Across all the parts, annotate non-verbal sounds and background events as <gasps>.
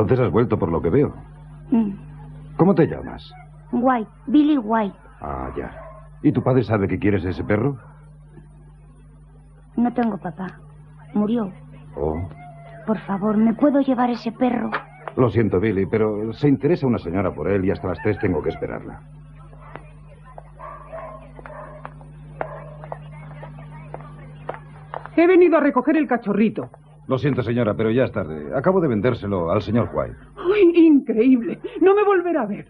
Entonces has vuelto por lo que veo. Mm. ¿Cómo te llamas? White, Billy White. Ah, ya. ¿Y tu padre sabe que quieres ese perro? No tengo papá. Murió. Oh. Por favor, ¿me puedo llevar ese perro? Lo siento, Billy, pero se interesa una señora por él y hasta las tres tengo que esperarla. He venido a recoger el cachorrito. Lo siento, señora, pero ya es tarde. Acabo de vendérselo al señor White. ¡Ay, increíble! No me volverá a ver.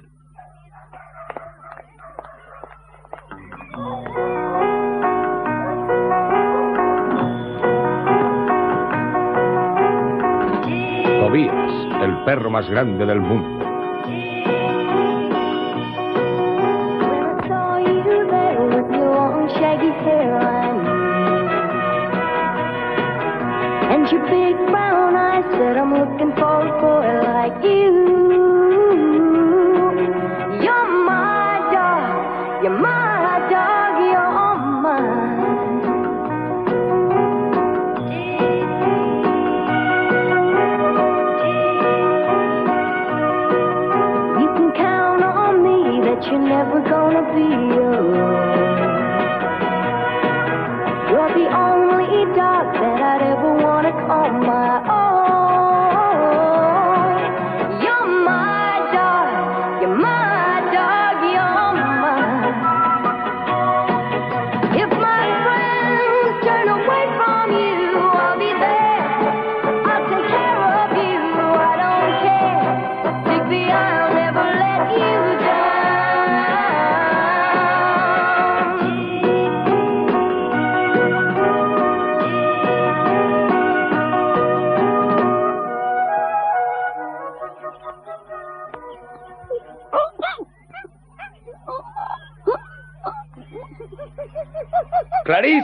Tobías, el perro más grande del mundo.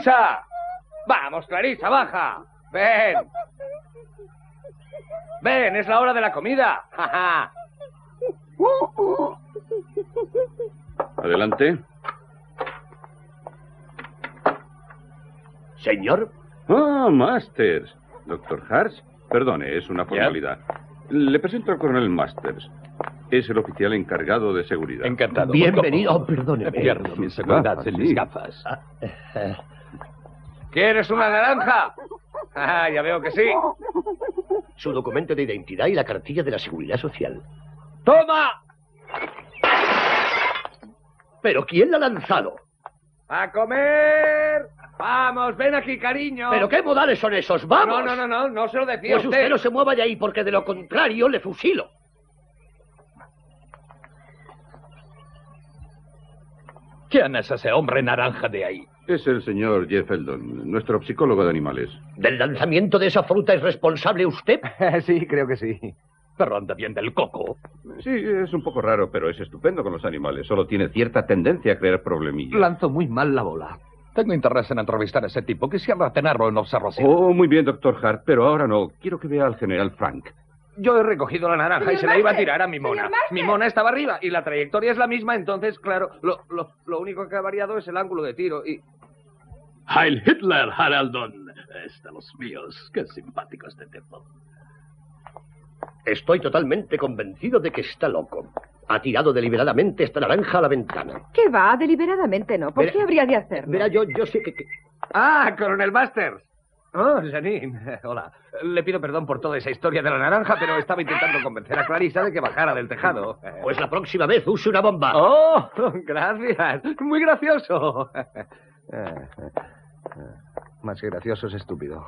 ¡Clarisa! ¡Vamos, Clarisa, baja! ¡Ven! ¡Ven, es la hora de la comida! ¡Ja, <laughs> ja! Adelante. Señor, Ah, Masters. Doctor Hars. Perdone, es una formalidad. Le presento al coronel Masters. Es el oficial encargado de seguridad. Encantado. Bienvenido. Oh, perdóneme. Pierdo mi seguridad en mis gafas. ¿Quieres una naranja? Ah, ya veo que sí. Su documento de identidad y la cartilla de la Seguridad Social. ¡Toma! ¿Pero quién la ha lanzado? ¡A comer! ¡Vamos, ven aquí, cariño! ¿Pero qué modales son esos? ¡Vamos! No, no, no, no, no se lo decía Pues usted no se mueva de ahí porque de lo contrario le fusilo. ¿Quién es ese hombre naranja de ahí? Es el señor Jeff Eldon, nuestro psicólogo de animales. ¿Del lanzamiento de esa fruta es responsable usted? <laughs> sí, creo que sí. Pero anda bien del coco. Sí, es un poco raro, pero es estupendo con los animales. Solo tiene cierta tendencia a crear problemillas. Lanzo muy mal la bola. Tengo interés en entrevistar a ese tipo. Quisiera tenerlo en observación. Oh, muy bien, doctor Hart, pero ahora no. Quiero que vea al general Frank. Yo he recogido la naranja y se la iba a tirar a mi mona. Mi mona estaba arriba y la trayectoria es la misma, entonces, claro, lo, lo, lo único que ha variado es el ángulo de tiro y... Heil Hitler, Haraldon. Es de los míos. Qué simpático este tipo. Estoy totalmente convencido de que está loco. Ha tirado deliberadamente esta naranja a la ventana. ¿Qué va? Deliberadamente no. ¿Por Verá- qué habría de hacerlo? Verá, yo, yo sé que... que- ¡Ah, Coronel Masters! Oh, Janine. <laughs> Hola. Le pido perdón por toda esa historia de la naranja, pero estaba intentando convencer a Clarisa de que bajara del tejado. Pues la próxima vez use una bomba. ¡Oh! <laughs> Gracias. Muy gracioso. Más gracioso es estúpido.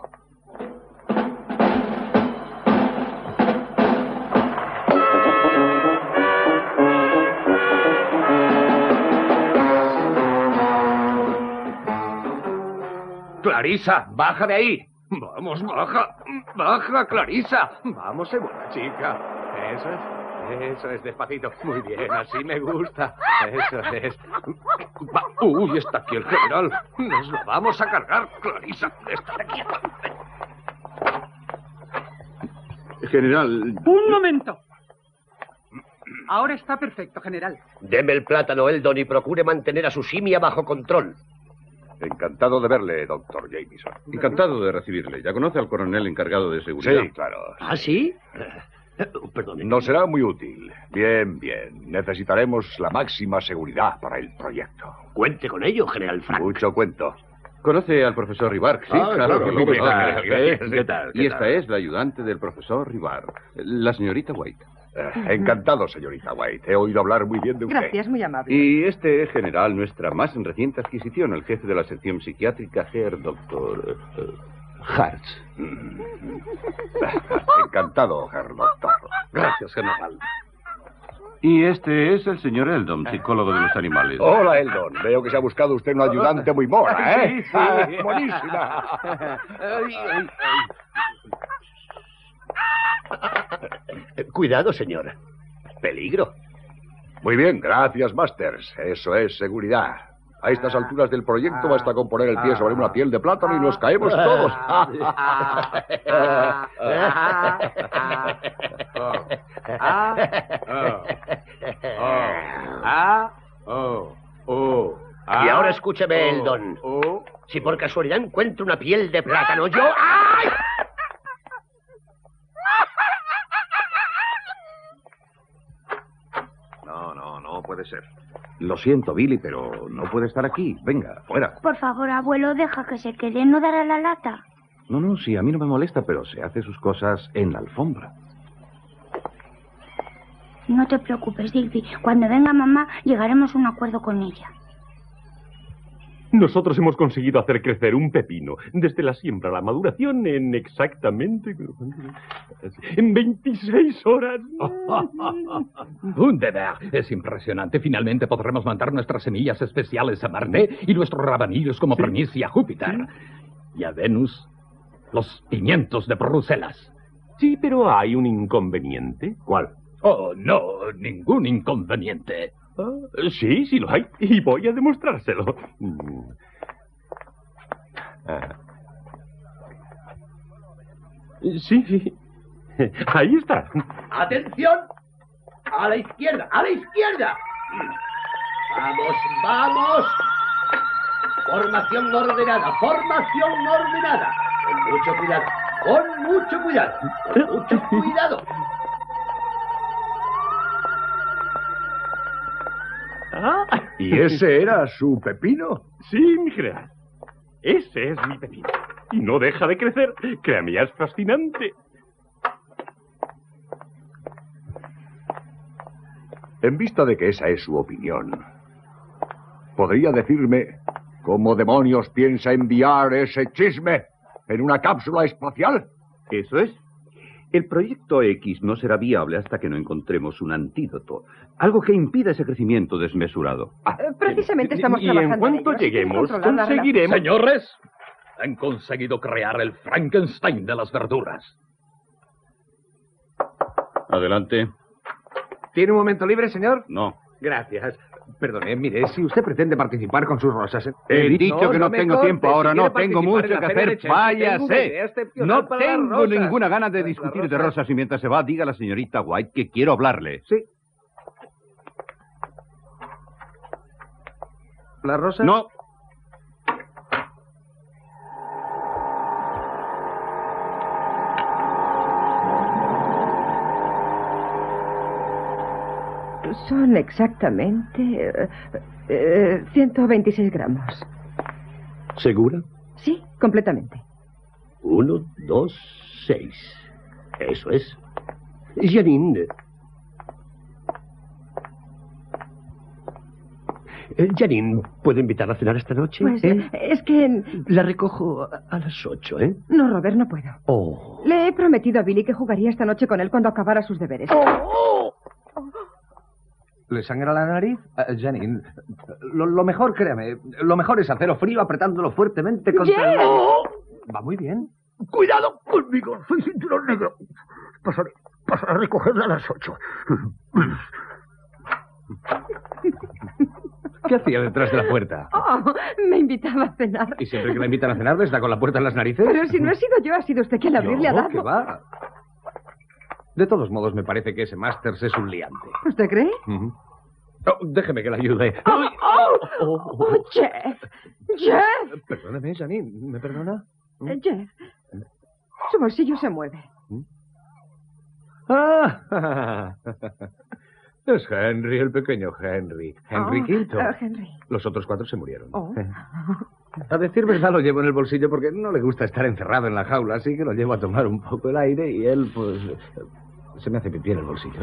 Clarisa, baja de ahí. Vamos, baja. Baja, Clarisa. Vamos, buena chica. Eso es. Eso es, despacito. Muy bien, así me gusta. Eso es. Va- Uy, está aquí el general. Nos lo vamos a cargar, Clarisa. Estate quieta. General, Un momento. Ahora está perfecto, general. Deme el plátano, Eldon, y procure mantener a su simia bajo control. Encantado de verle, doctor Jameson. Encantado de recibirle. ¿Ya conoce al coronel encargado de seguridad? Sí, claro. ¿Ah, sí? Eh, Perdone. Nos será muy útil. Bien, bien. Necesitaremos la máxima seguridad para el proyecto. Cuente con ello, general Frank. Mucho cuento. ¿Conoce al profesor Rivar? Sí, Ah, claro. claro, que ¿cómo vive no? acá. ¿Qué? Sí. ¿Qué tal, qué Y esta tal? es la ayudante del profesor Rivar, la señorita White. Eh, encantado, señorita White. He oído hablar muy bien de usted. Gracias, muy amable. Y este es, general, nuestra más reciente adquisición, el jefe de la sección psiquiátrica, Herr Doctor eh, Hartz. <laughs> Encantado, Herr Doctor. Gracias, general. Y este es el señor Eldon, psicólogo de los animales. Hola, Eldon. Veo que se ha buscado usted un ayudante muy mora, <laughs> ¿eh? Sí, sí. Ah, buenísima. Ay, ay, Cuidado, señor. Peligro. Muy bien, gracias, Masters. Eso es seguridad. A estas alturas del proyecto basta con poner el pie sobre una piel de plátano y nos caemos todos. Ah, <laughs> ah, Y ahora escúcheme, Eldon. oh. Si por casualidad encuentro una piel de plátano, yo... ¡Ay! No, no, no puede ser. Lo siento, Billy, pero no puede estar aquí. Venga, fuera. Por favor, abuelo, deja que se quede. No dará la lata. No, no, sí, a mí no me molesta, pero se hace sus cosas en la alfombra. No te preocupes, Digby. Cuando venga mamá, llegaremos a un acuerdo con ella. Nosotros hemos conseguido hacer crecer un pepino desde la siembra a la maduración en exactamente... en 26 horas. <laughs> Wunderbar. Es impresionante. Finalmente podremos mandar nuestras semillas especiales a Marte y nuestros rabanillos como primicia a Júpiter. Y a Venus, los pimientos de Bruselas. Sí, pero hay un inconveniente. ¿Cuál? Oh, no, ningún inconveniente. Ah, sí, sí lo hay. Y voy a demostrárselo. Mm. Ah. Sí, ahí está. ¡Atención! ¡A la izquierda! ¡A la izquierda! ¡Vamos, vamos! Formación ordenada, formación ordenada. Con mucho cuidado, con mucho cuidado, con mucho cuidado. Ah, ¿Y ese era su pepino? Sí, mi general. Ese es mi pepino. Y no deja de crecer. Créame, es fascinante. En vista de que esa es su opinión, ¿podría decirme cómo demonios piensa enviar ese chisme en una cápsula espacial? Eso es. El proyecto X no será viable hasta que no encontremos un antídoto. Algo que impida ese crecimiento desmesurado. Eh, Precisamente estamos y en trabajando cuanto ello. Así que lleguemos, conseguiremos... Señores, han conseguido crear el Frankenstein de las verduras. Adelante. ¿Tiene un momento libre, señor? No. Gracias. Perdone, mire, si usted pretende participar con sus rosas... eh, He dicho que no tengo tiempo ahora, no tengo mucho que hacer. Váyase. excepcional No las tengo rosas. ninguna gana de Las discutir de rosas. rosas y mientras se va, diga a la señorita White que quiero hablarle. Sí. ¿La rosa? No, Son exactamente eh, eh, 126 gramos. ¿Segura? Sí, completamente. Uno, dos, seis. Eso es. Janine. Eh, Janine, ¿puedo invitar a cenar esta noche? Pues ¿Eh? eh, es que... La recojo a, las ocho, ¿eh? No, Robert, no puedo. Oh. Le he prometido a Billy que jugaría esta noche con él cuando acabara sus deberes. ¿Le sangra la nariz? Eh, Janine, lo, lo mejor, créame, lo mejor es hacerlo frío apretándolo fuertemente contra el... Va muy bien. Cuidado conmigo, soy cinturón negro. Pasaré, pasaré a recogerla a las ocho. ¿Qué hacía detrás de la puerta? Oh, me invitaba a cenar. Y siempre que la invitan a cenar, ¿le está con la puerta en las narices? Pero si no he sido yo, ha sido usted quien abrirle Yo, ha dado. ¿qué va? De todos modos, me parece que ese Masters es un liante. ¿Usted cree? Oh, déjeme que la ayude. ¡Oh! Oh, oh, Jeff! ¡Jeff! Perdóname, Janine. ¿Me perdona? Eh, Jeff. Su bolsillo se mueve. Ah, es Henry, el pequeño Henry. Henry Oh, V. Henry. Los otros cuatro se murieron. Oh. <laughs> A decir verdad, lo llevo en el bolsillo porque no le gusta estar encerrado en la jaula, así que lo llevo a tomar un poco el aire y él, pues, se me hace pipí en el bolsillo.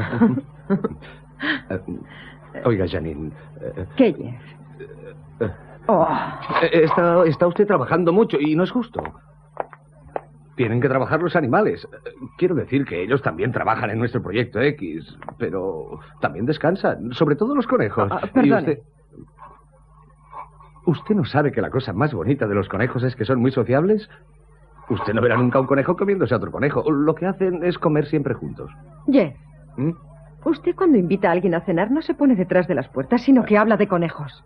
Eh, <laughs> Oiga, Janine, eh, ¿Qué, Jeff? Oh, eh, está, está usted trabajando mucho y no es justo. Tienen que trabajar los animales. Eh, Quiero decir que ellos también trabajan en nuestro proyecto X, pero también descansan, sobre todo los conejos. Ah, Y usted... ¿Usted no sabe que la cosa más bonita de los conejos es que son muy sociables? Usted no verá nunca un conejo comiéndose a otro conejo. Lo que hacen es comer siempre juntos. Jeff, ¿Mm? usted cuando invita a alguien a cenar no se pone detrás de las puertas, sino que habla de conejos.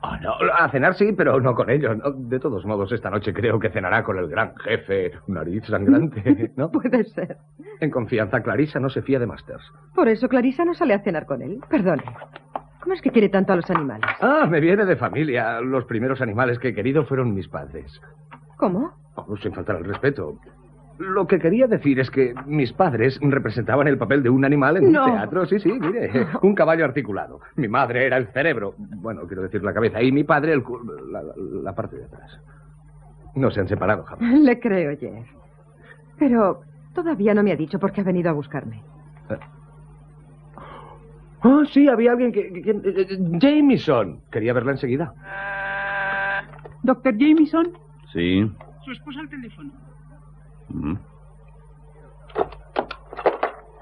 Ah, no, a cenar sí, pero no con ellos. ¿no? De todos modos, esta noche creo que cenará con el gran jefe, nariz sangrante, ¿no? <laughs> Puede ser. En confianza, Clarisa no se fía de Masters. Por eso Clarisa no sale a cenar con él. Perdone. ¿Cómo es que quiere tanto a los animales? Ah, me viene de familia. Los primeros animales que he querido fueron mis padres. ¿Cómo? Oh, sin faltar el respeto. Lo que quería decir es que mis padres representaban el papel de un animal en No. un teatro. Sí, sí, mire. <laughs> Un caballo articulado. Mi madre era el cerebro. Bueno, quiero decir la cabeza. Y mi padre el cu- la, la parte de atrás. No se han separado jamás. <laughs> Le creo, Jeff. Pero todavía no me ha dicho por qué ha venido a buscarme. Oh, sí, había alguien que... que- que- eh, eh, Jameson. Quería verla enseguida. Doctor Jameson, Sí. Su esposa al teléfono. Mm.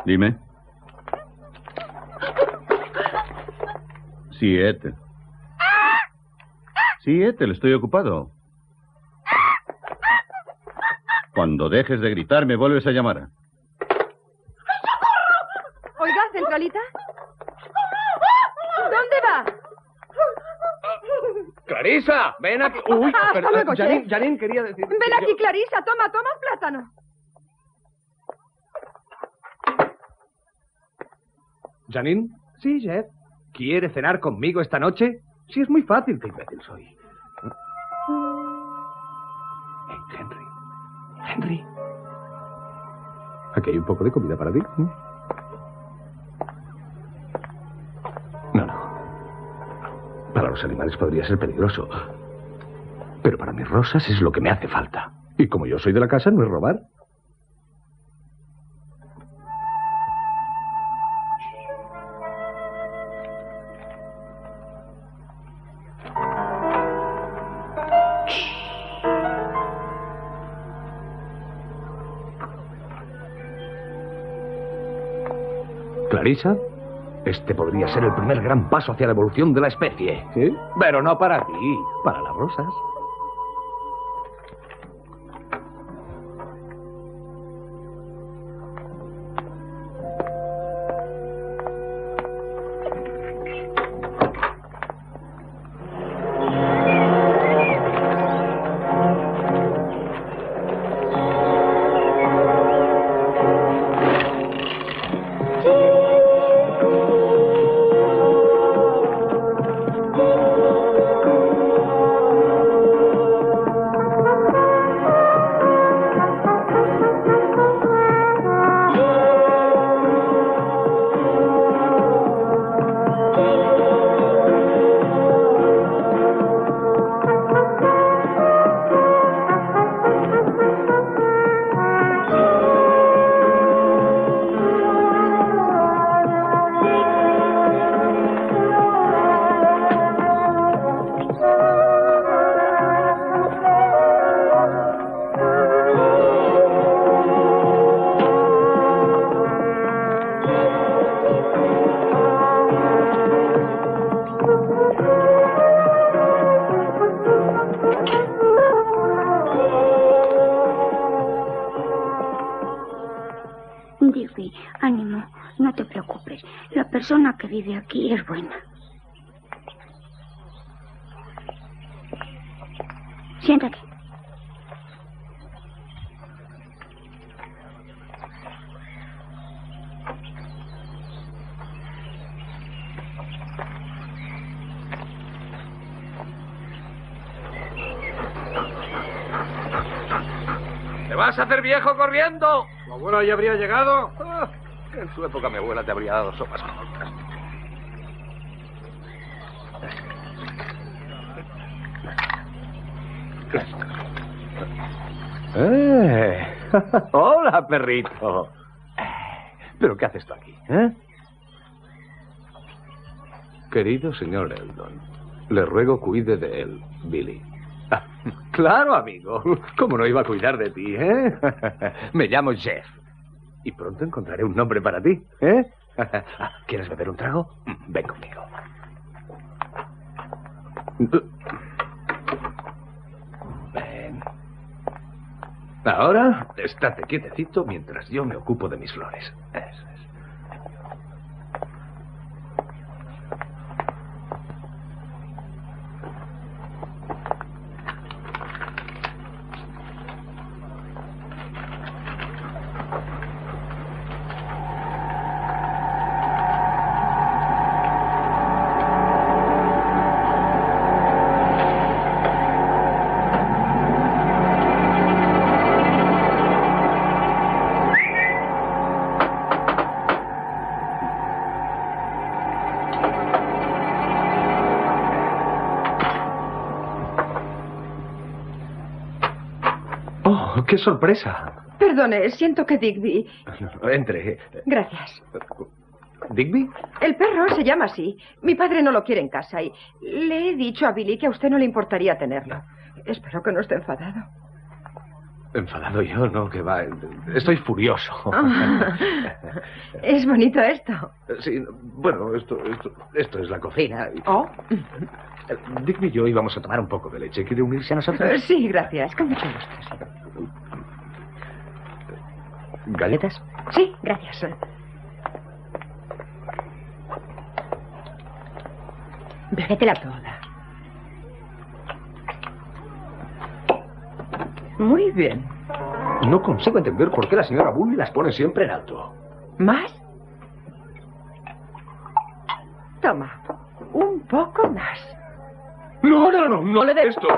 Dime. Sí, Ethel. Sí, Ethel, estoy ocupado. Cuando dejes de gritar, me vuelves a llamar. Oiga, centralita. ¿Dónde va? ¡Clarisa! ¡Ven aquí! ¡Uy! Hasta pero, luego, eh, Janine, Jeff. Janine quería decir... Ven aquí, Clarisa. Toma, toma un plátano. ¿Janine? Sí, Jeff. ¿Quiere cenar conmigo esta noche? Sí, es muy fácil, qué imbécil soy. Eh, Henry. Henry. Aquí hay un poco de comida para ti. ¿Mm? Para los animales podría ser peligroso. Pero para mis rosas es lo que me hace falta. Y como yo soy de la casa, no es robar. Clarisa, este podría ser el primer gran paso hacia la evolución de la especie. ¿Sí? Pero no para ti, para las rosas. Corriendo? ¿Tu abuela ya habría llegado? Ah, en su época mi abuela te habría dado sopas con otras. Eh, <laughs> hola, perrito. ¿Pero qué haces tú aquí, eh? Querido señor Eldon, le ruego cuide de él, Billy. <laughs> Claro, amigo. ¿Cómo no iba a cuidar de ti, eh? <laughs> Me llamo Jeff. Y pronto encontraré un nombre para ti, ¿eh? <laughs> ¿Quieres beber un trago? Ven conmigo. Ven. Ahora, estate quietecito mientras yo me ocupo de mis flores. Eso qué sorpresa. Perdone, siento que Digby. Entre. Gracias. ¿Digby? El perro se llama así. Mi padre no lo quiere en casa y le he dicho a Billy que a usted no le importaría tenerlo. Espero que no esté enfadado. Enfadado yo, no, que va. Estoy furioso. Ah, es bonito esto. Sí, bueno, esto, esto, esto es la cocina. Oh. Digby y yo íbamos a tomar un poco de leche. ¿Quiere unirse a nosotros? Sí, gracias. Con mucho gusto. ¿Galletas? Sí, gracias. Bébetela toda. Muy bien. No consigo entender por qué la señora Bully las pone siempre en alto. ¿Más? Toma. Un poco más. No, no, no, no le dé esto.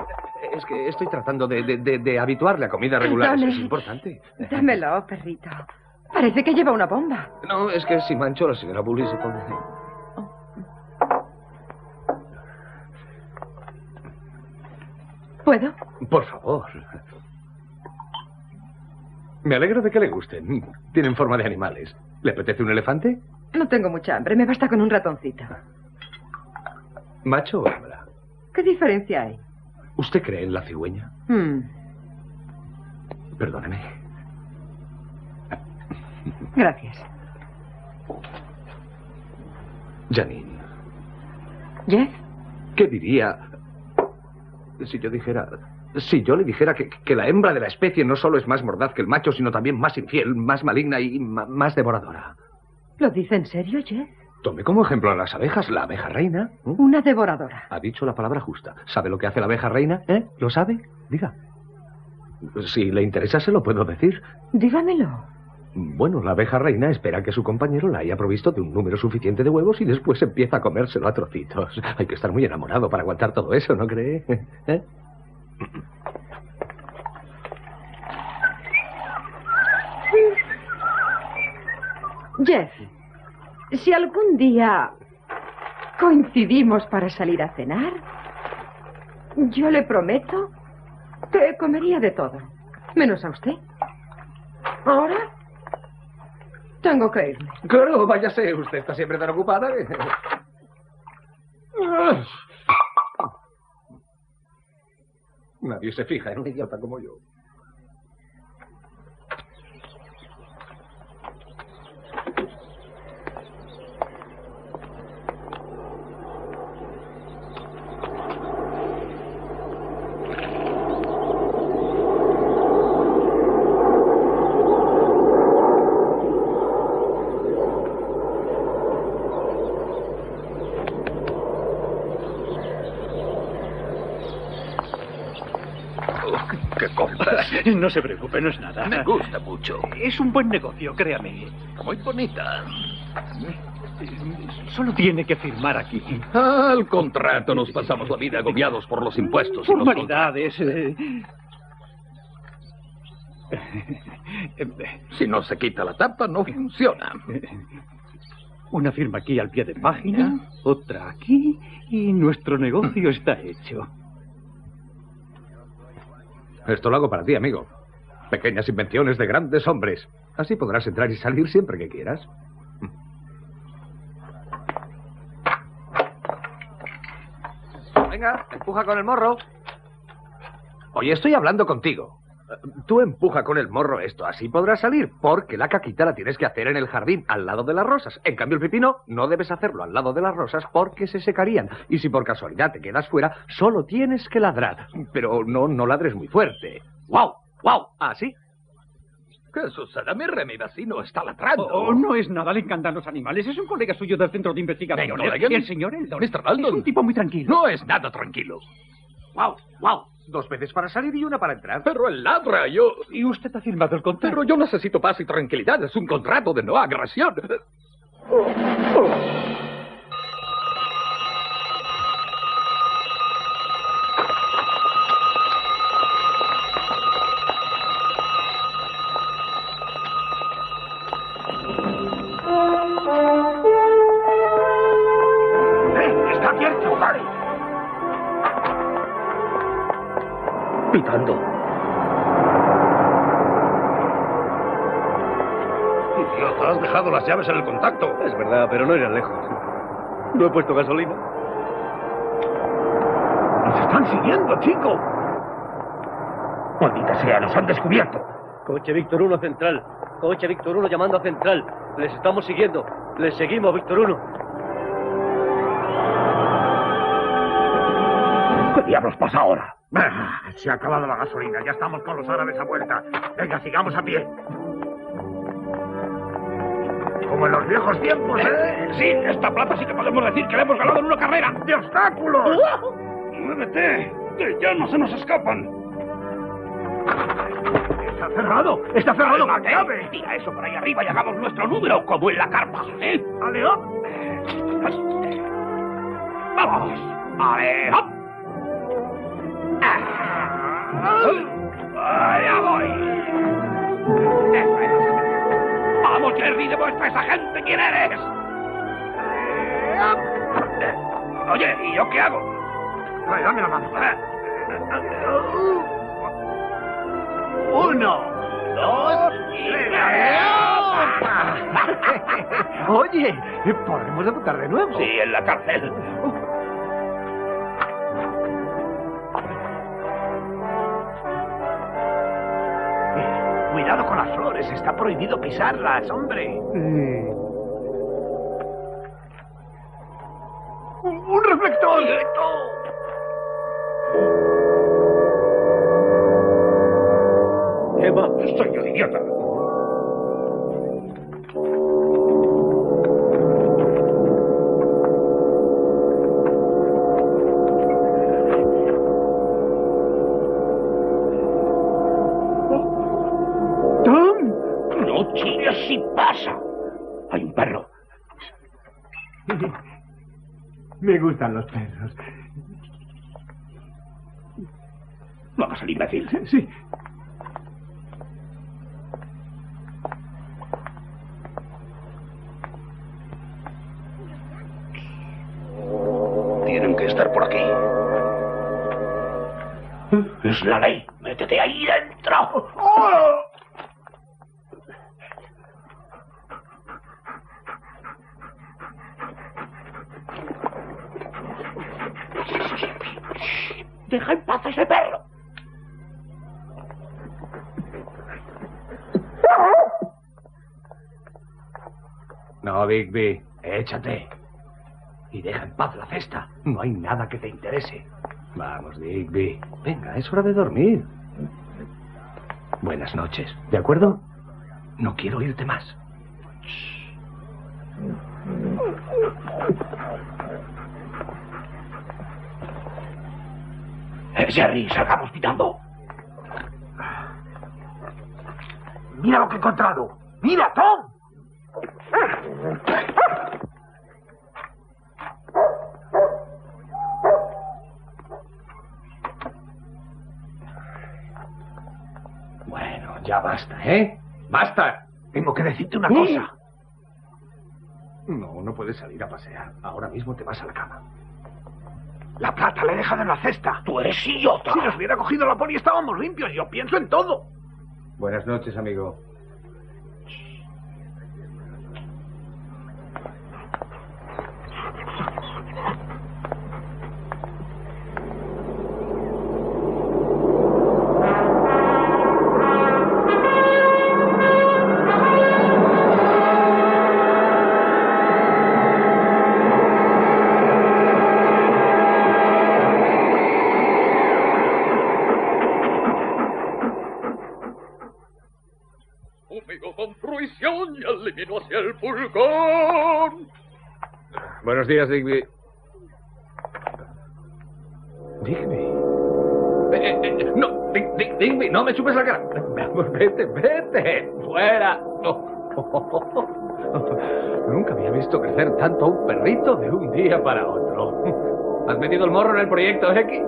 Es que estoy tratando de, de- de- de habituarle a comida regular. Eso es importante. Dámelo, perrito. Parece que lleva una bomba. No, es que si mancho la señora Bully se pone... ¿Puedo? Por favor. Me alegro de que le gusten. Tienen forma de animales. ¿Le apetece un elefante? No tengo mucha hambre. Me basta con un ratoncito. ¿Macho o hembra? ¿Qué diferencia hay? ¿Usted cree en la cigüeña? Hmm, Perdóneme. gracias. Janine, ¿Jeff? ¿qué diría si yo dijera... Si yo le dijera que, que la hembra de la especie no solo es más mordaz que el macho, sino también más infiel, más maligna y más devoradora? ¿Lo dice en serio, Jeff? Tome como ejemplo a las abejas, la abeja reina. ¿eh? Una devoradora. Ha dicho la palabra justa. ¿Sabe lo que hace la abeja reina? ¿Eh? ¿Lo sabe? Diga. Si le interesa, se lo puedo decir. Dígamelo. Bueno, la abeja reina espera que su compañero la haya provisto de un número suficiente de huevos y después empieza a comérselo a trocitos. Hay que estar muy enamorado para aguantar todo eso, ¿no cree? ¿Eh? Jeff, si algún día coincidimos para salir a cenar, yo le prometo que comería de todo, menos a usted. Ahora tengo que irme. Claro, váyase. Usted está siempre tan ocupada. Nadie se fija en un idiota como yo. <laughs> No se preocupe, no es nada. Me gusta mucho. Es un buen negocio, créame. Muy bonita. Solo tiene que firmar aquí. Al contrato, nos pasamos la vida agobiados por los impuestos. Formalidades. eh. Si no se quita la tapa, no funciona. Una firma aquí al pie de página, otra aquí y nuestro negocio está hecho. Esto lo hago para ti, amigo. Pequeñas invenciones de grandes hombres. Así podrás entrar y salir siempre que quieras. Venga, empuja con el morro. Oye, estoy hablando contigo. Tú empuja con el morro esto, así podrás salir, porque la caquita la tienes que hacer en el jardín, al lado de las rosas. En cambio, el pepino no debes hacerlo al lado de las rosas porque se secarían. Y si por casualidad te quedas fuera, solo tienes que ladrar. Pero no, no ladres muy fuerte. ¡Guau! ¡Guau! ¿Así? ¿Qué sucede? Mi re, mi vecino está ladrando. Oh, no es nada, le encantan los animales. Es un colega suyo del centro de investigación. Y el señor Eldon. Mr. Eldon. Es un tipo muy tranquilo. No es nada tranquilo. ¡Guau! ¡Guau! Dos veces para salir y una para entrar. Pero él ladra, yo... Y usted ha firmado el contrato. Pero yo necesito paz y tranquilidad. Es un contrato de no agresión. ¡Eh! Contacto. Es verdad, pero no irán lejos. No he puesto gasolina. ¡Nos están siguiendo, chico! Maldita sea, nos han descubierto. Coche Víctor 1 Central. Coche Víctor 1 llamando a Central. Les estamos siguiendo. Les seguimos, Víctor 1. ¿Qué diablos pasa ahora? Ah, Se ha acabado la gasolina, ya estamos con los árabes a vuelta. Venga, sigamos a pie. Como en los viejos tiempos, ¿eh? Sí, esta plata sí que podemos decir que la hemos ganado en una carrera. ¡De obstáculos! ¡Muévete! ¡Que ya no se nos escapan! ¡Está cerrado! ¡Está cerrado llave! Tira eso por ahí arriba y hagamos nuestro número, como en la carpa. ¿eh? ¡Ale, hop! ¡Vamos! ¡Ale, hop! ¡Allá voy! ¡Eso es! ¡Vamos, Jerry, demuestra a esa gente quién eres! Oye, ¿y yo qué hago? Vale, dame la mano. Uno, dos, tres. <laughs> <laughs> Oye, podremos debutar de nuevo. Sí, en la cárcel. Cuidado con las flores, está prohibido pisarlas, hombre. ¡Un reflector! ¿Qué va? Soy yo, idiota. Los hagas el imbécil. Sí. Tienen que estar por aquí. Es la ley. Métete ahí dentro. Deja en paz a ese perro. No, Bigby, échate. Y deja en paz la cesta. No hay nada que te interese. Vamos, Digby. Venga, es hora de dormir. Buenas noches, ¿de acuerdo? No quiero oírte más. Eh, Jerry, salgamos pitando. Mira lo que he encontrado. Mira, Tom. Bueno, Ya basta, ¿eh? ¡Basta! Tengo que decirte una cosa. No, no puedes salir a pasear. Ahora mismo te vas a la cama. La plata la he dejado en la cesta. Tú eres idiota. Si nos hubiera cogido la poli estábamos limpios. Yo pienso en todo. Buenas noches, amigo. Días, Digby. Eh, eh, eh, no, Dig- Dig- Digby, no me chupes la cara. Vete, vete. Fuera. No. Nunca había visto crecer tanto a un perrito de un día para otro. ¿Has metido el morro en el proyecto X?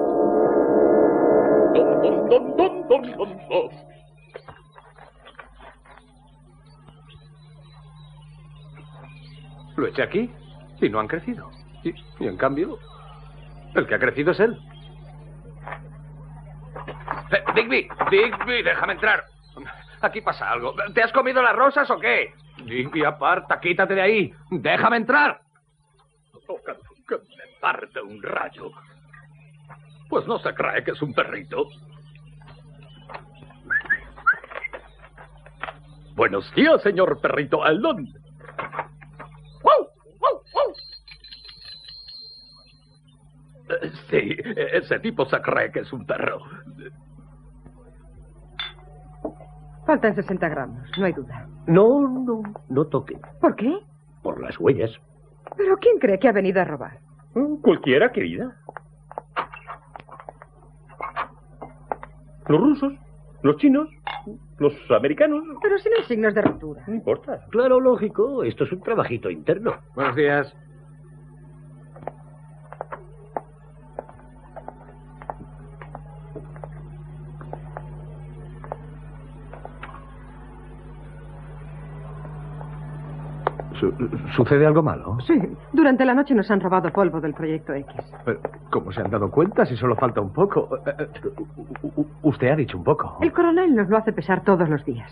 Lo eché aquí y no han crecido. Y, y en cambio, el que ha crecido es él. Eh, Digby, Digby, déjame entrar. Aquí pasa algo. ¿Te has comido las rosas o qué? Digby, aparta, quítate de ahí. Déjame entrar. Oh, que, que me parte un rayo. Pues no se cree que es un perrito. Buenos días, señor perrito Eldon. Eh, Sí, ese tipo se cree que es un perro. Faltan 60 gramos, no hay duda. No, no, no toque. ¿Por qué? Por las huellas. ¿Pero quién cree que ha venido a robar? Cualquiera, querida. Los rusos, los chinos, los americanos. Pero sin hay signos de rotura. No importa. Claro, lógico. Esto es un trabajito interno. Buenos días. ¿Sucede algo malo? Sí, durante la noche nos han robado polvo del proyecto X. Pero, ¿cómo se han dado cuenta si solo falta un poco? Eh, eh, u- usted ha dicho un poco. El coronel nos lo hace pesar todos los días.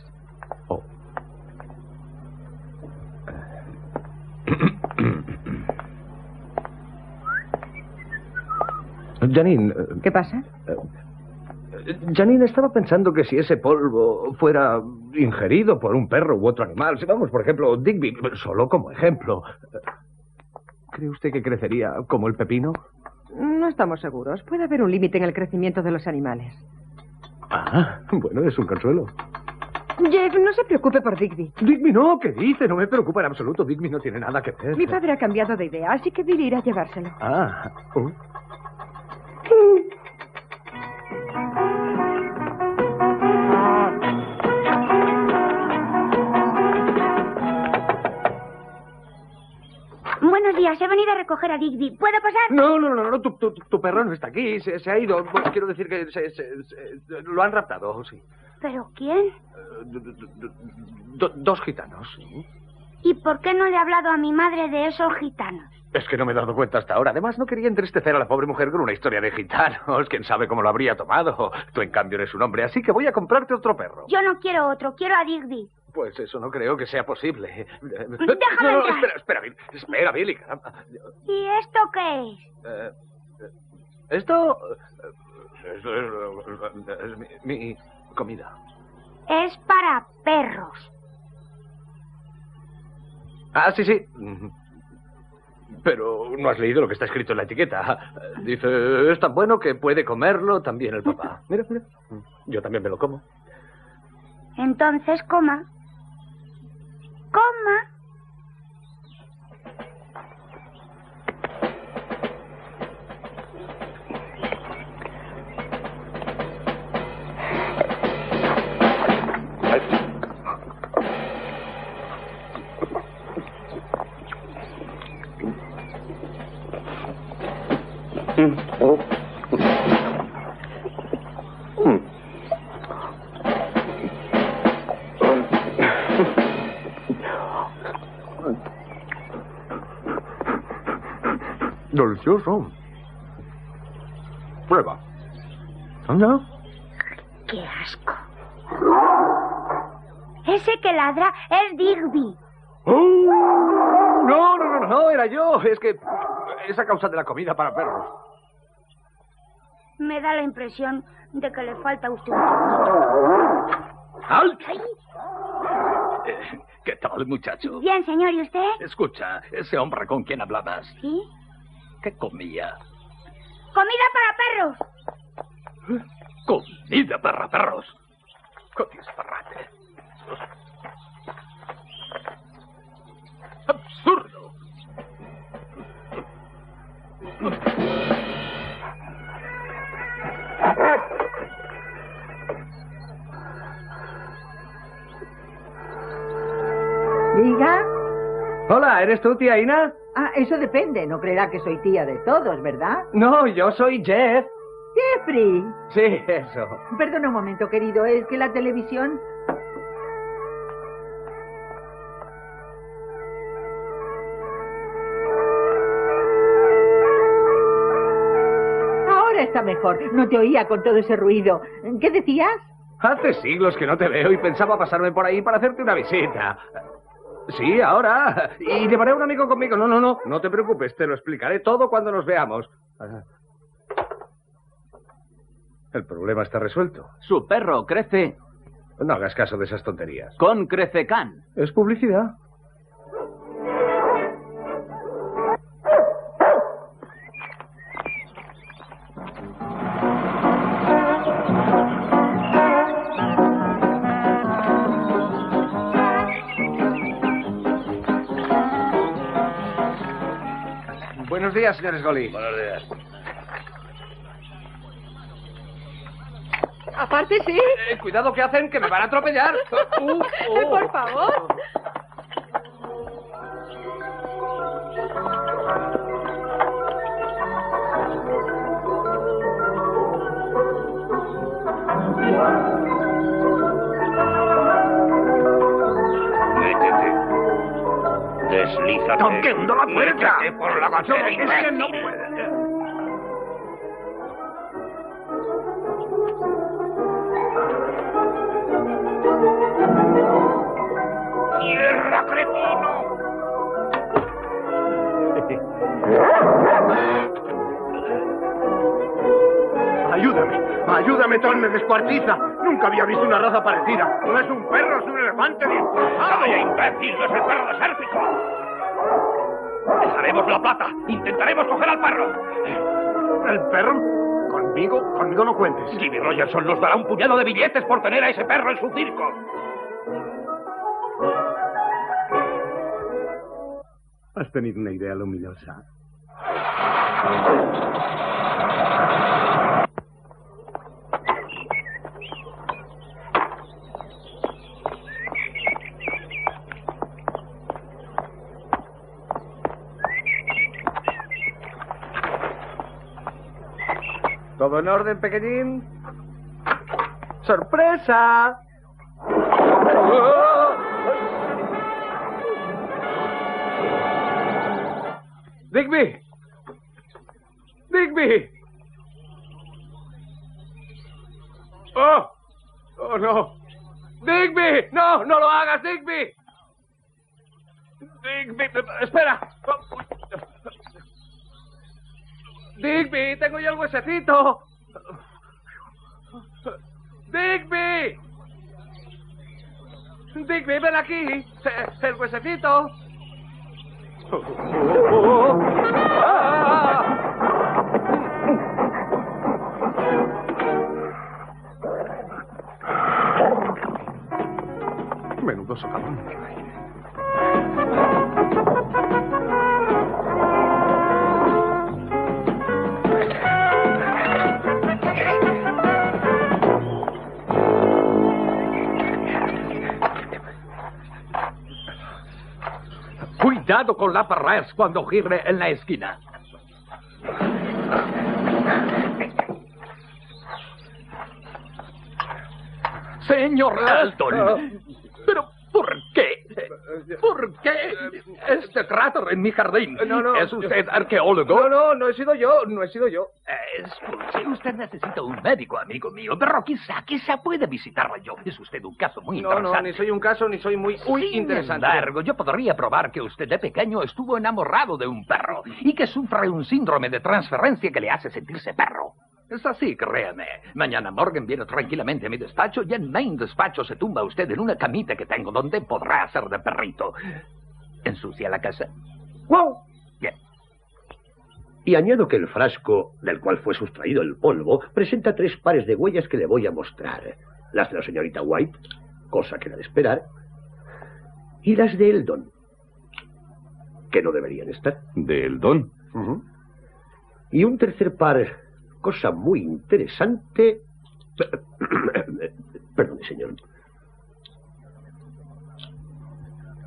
Oh. <coughs> Janine. eh, ¿Qué pasa? Janine estaba pensando que si ese polvo fuera ingerido por un perro u otro animal, si vamos, por ejemplo, Digby, solo como ejemplo, ¿cree usted que crecería como el pepino? No estamos seguros. Puede haber un límite en el crecimiento de los animales. Ah, bueno, es un consuelo. Jeff, no se preocupe por Digby. Digby no, ¿qué dice? No me preocupa en absoluto. Digby no tiene nada que ver. Mi padre ha cambiado de idea, así que Billy irá a llevárselo. Ah, oh. <laughs> Buenos días, he venido a recoger a Digby. ¿Puedo pasar? No, no, no, no, tu, tu- tu perro no está aquí, se, se ha ido. Bueno, quiero decir que se- se- lo han raptado, sí. ¿Pero quién? Eh, do- do- do- do- dos gitanos. sí. ¿Y por qué no le he hablado a mi madre de esos gitanos? Es que no me he dado cuenta hasta ahora. Además, no quería entristecer a la pobre mujer con una historia de gitanos. Quién sabe cómo lo habría tomado. Tú, en cambio, eres un hombre, así que voy a comprarte otro perro. Yo no quiero otro, quiero a Digby. Pues eso no creo que sea posible. Déjame No, no, espera, espera, Billy. Espera, Billy, caramba. ¿Y esto qué es? Eh, esto... eh, esto es, es mi, mi comida. Es para perros. Ah, sí, sí. Pero no has leído lo que está escrito en la etiqueta. Dice, es tan bueno que puede comerlo también el papá. Mira, mira. Yo también me lo como. Entonces, coma. Coma. Delicioso. Prueba. ¿Anda? ¡Qué asco! Ese que ladra es Digby. ¡Oh! No, no, no, no, era yo. Es que es a causa de la comida para perros. Me da la impresión de que le falta a usted un poquito. ¡Halt! Eh, ¿Qué tal, muchacho? Bien, señor, ¿y usted? Escucha, ese hombre con quien hablabas, ¿Sí? ¿Qué comía? ¡Comida para perros! Comida para perros. ¡Qué disparate! ¡Absurdo! Diga. Hola, ¿eres tú, tía Ina? Ah, eso depende. No creerá que soy tía de todos, ¿verdad? No, yo soy Jeff. Jeffrey. Sí, eso. Perdona un momento, querido. Es que la televisión... Ahora está mejor. No te oía con todo ese ruido. ¿Qué decías? Hace siglos que no te veo y pensaba pasarme por ahí para hacerte una visita. Sí, ahora. Y llevaré a un amigo conmigo. No, no, no. No te preocupes, te lo explicaré todo cuando nos veamos. El problema está resuelto. Su perro crece No hagas caso de esas tonterías. con Crececan. Es publicidad. Días, señores Goli. Buenos días. Aparte, sí. Eh, cuidado que hacen, que me van a atropellar. <laughs> Uh, uh. Por favor. Deslízate. ¡Aunque hundo la puerta! Por la. Es que no puede. ¡Tierra, cretino! Ayúdame, ayúdame, Tom, me descuartiza. Nunca había visto una raza parecida. No es un perro, es un elefante disfrazado. ¡Vaya imbécil! ¡No es el perro desértico! ¡Dejaremos la plata! ¡Intentaremos coger al perro! ¿El perro? ¿Conmigo? Conmigo no cuentes. Jimmy Rogerson nos dará un puñado de billetes por tener a ese perro en su circo. Has tenido una idea luminosa. ¿Todo en orden, pequeñín? ¡Sorpresa! ¡Digby! ¡Digby! ¡Oh! ¡Oh, no! ¡Digby! ¡No! ¡No lo hagas, Digby! ¡Digby! ¡Espera! Oh. ¡Digby! ¡Tengo ya el huesecito! ¡Digby! ¡Digby, ven aquí! ¡El huesecito! ¡Ah! Menudo socavón. Cuidado con la parras cuando gire en la esquina. Señor Dalton. ¿Pero por qué? ¿Por qué este cráter en mi jardín? No, no. ¿Es usted arqueólogo? No, no, no he sido yo, no he sido yo. Escuche, usted necesita un médico, amigo mío, pero quizá, quizá puede visitarla yo. Es usted un caso muy No, interesante. no, ni soy un caso, ni soy muy, muy Sin interesante. embargo, yo podría probar que usted de pequeño estuvo enamorado de un perro y que sufre un síndrome de transferencia que le hace sentirse perro. Es así, créame. Mañana Morgan viene tranquilamente a mi despacho y en main despacho se tumba usted en una camita que tengo donde podrá hacer de perrito. ¿Ensucia la casa? ¡Wow! Bien. Y añado que el frasco del cual fue sustraído el polvo presenta tres pares de huellas que le voy a mostrar. Las de la señorita White, cosa que era de esperar, y las de Eldon, que no deberían estar. ¿De Eldon? Y un tercer par, cosa muy interesante. <coughs> Perdone, señor.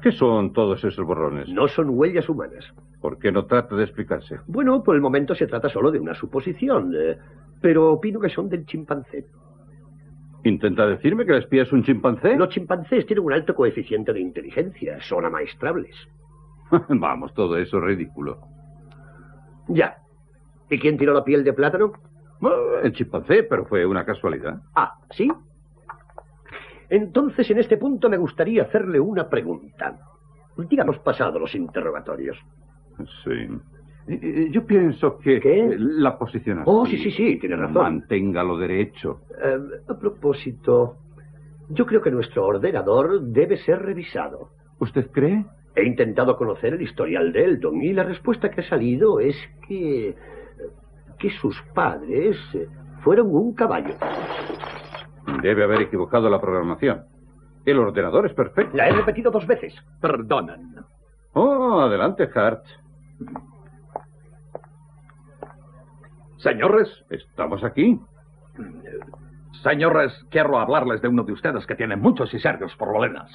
¿Qué son todos esos borrones? No son huellas humanas. ¿Por qué no trata de explicarse? Bueno, por el momento se trata solo de una suposición, eh, pero opino que son del chimpancé. ¿Intenta decirme que la espía es un chimpancé? Los chimpancés tienen un alto coeficiente de inteligencia, son amaestrables. <laughs> Vamos, todo eso es ridículo. Ya. ¿Y quién tiró la piel de plátano? El chimpancé, pero fue una casualidad. Ah, ¿sí? Entonces, en este punto me gustaría hacerle una pregunta. Digamos pasado los interrogatorios. Sí. Eh, eh, Yo pienso que ¿Qué? la posición. Oh, sí, sí, sí, tiene razón. Manténgalo derecho. Eh, a propósito, yo creo que nuestro ordenador debe ser revisado. ¿Usted cree? He intentado conocer el historial de Eldon y la respuesta que ha salido es que que sus padres fueron un caballo. Debe haber equivocado la programación. El ordenador es perfecto. La he repetido dos veces. Perdonen. Oh, adelante, Hart. Señores, Estamos aquí. señores, quiero hablarles de uno de ustedes que tiene muchos y serios problemas.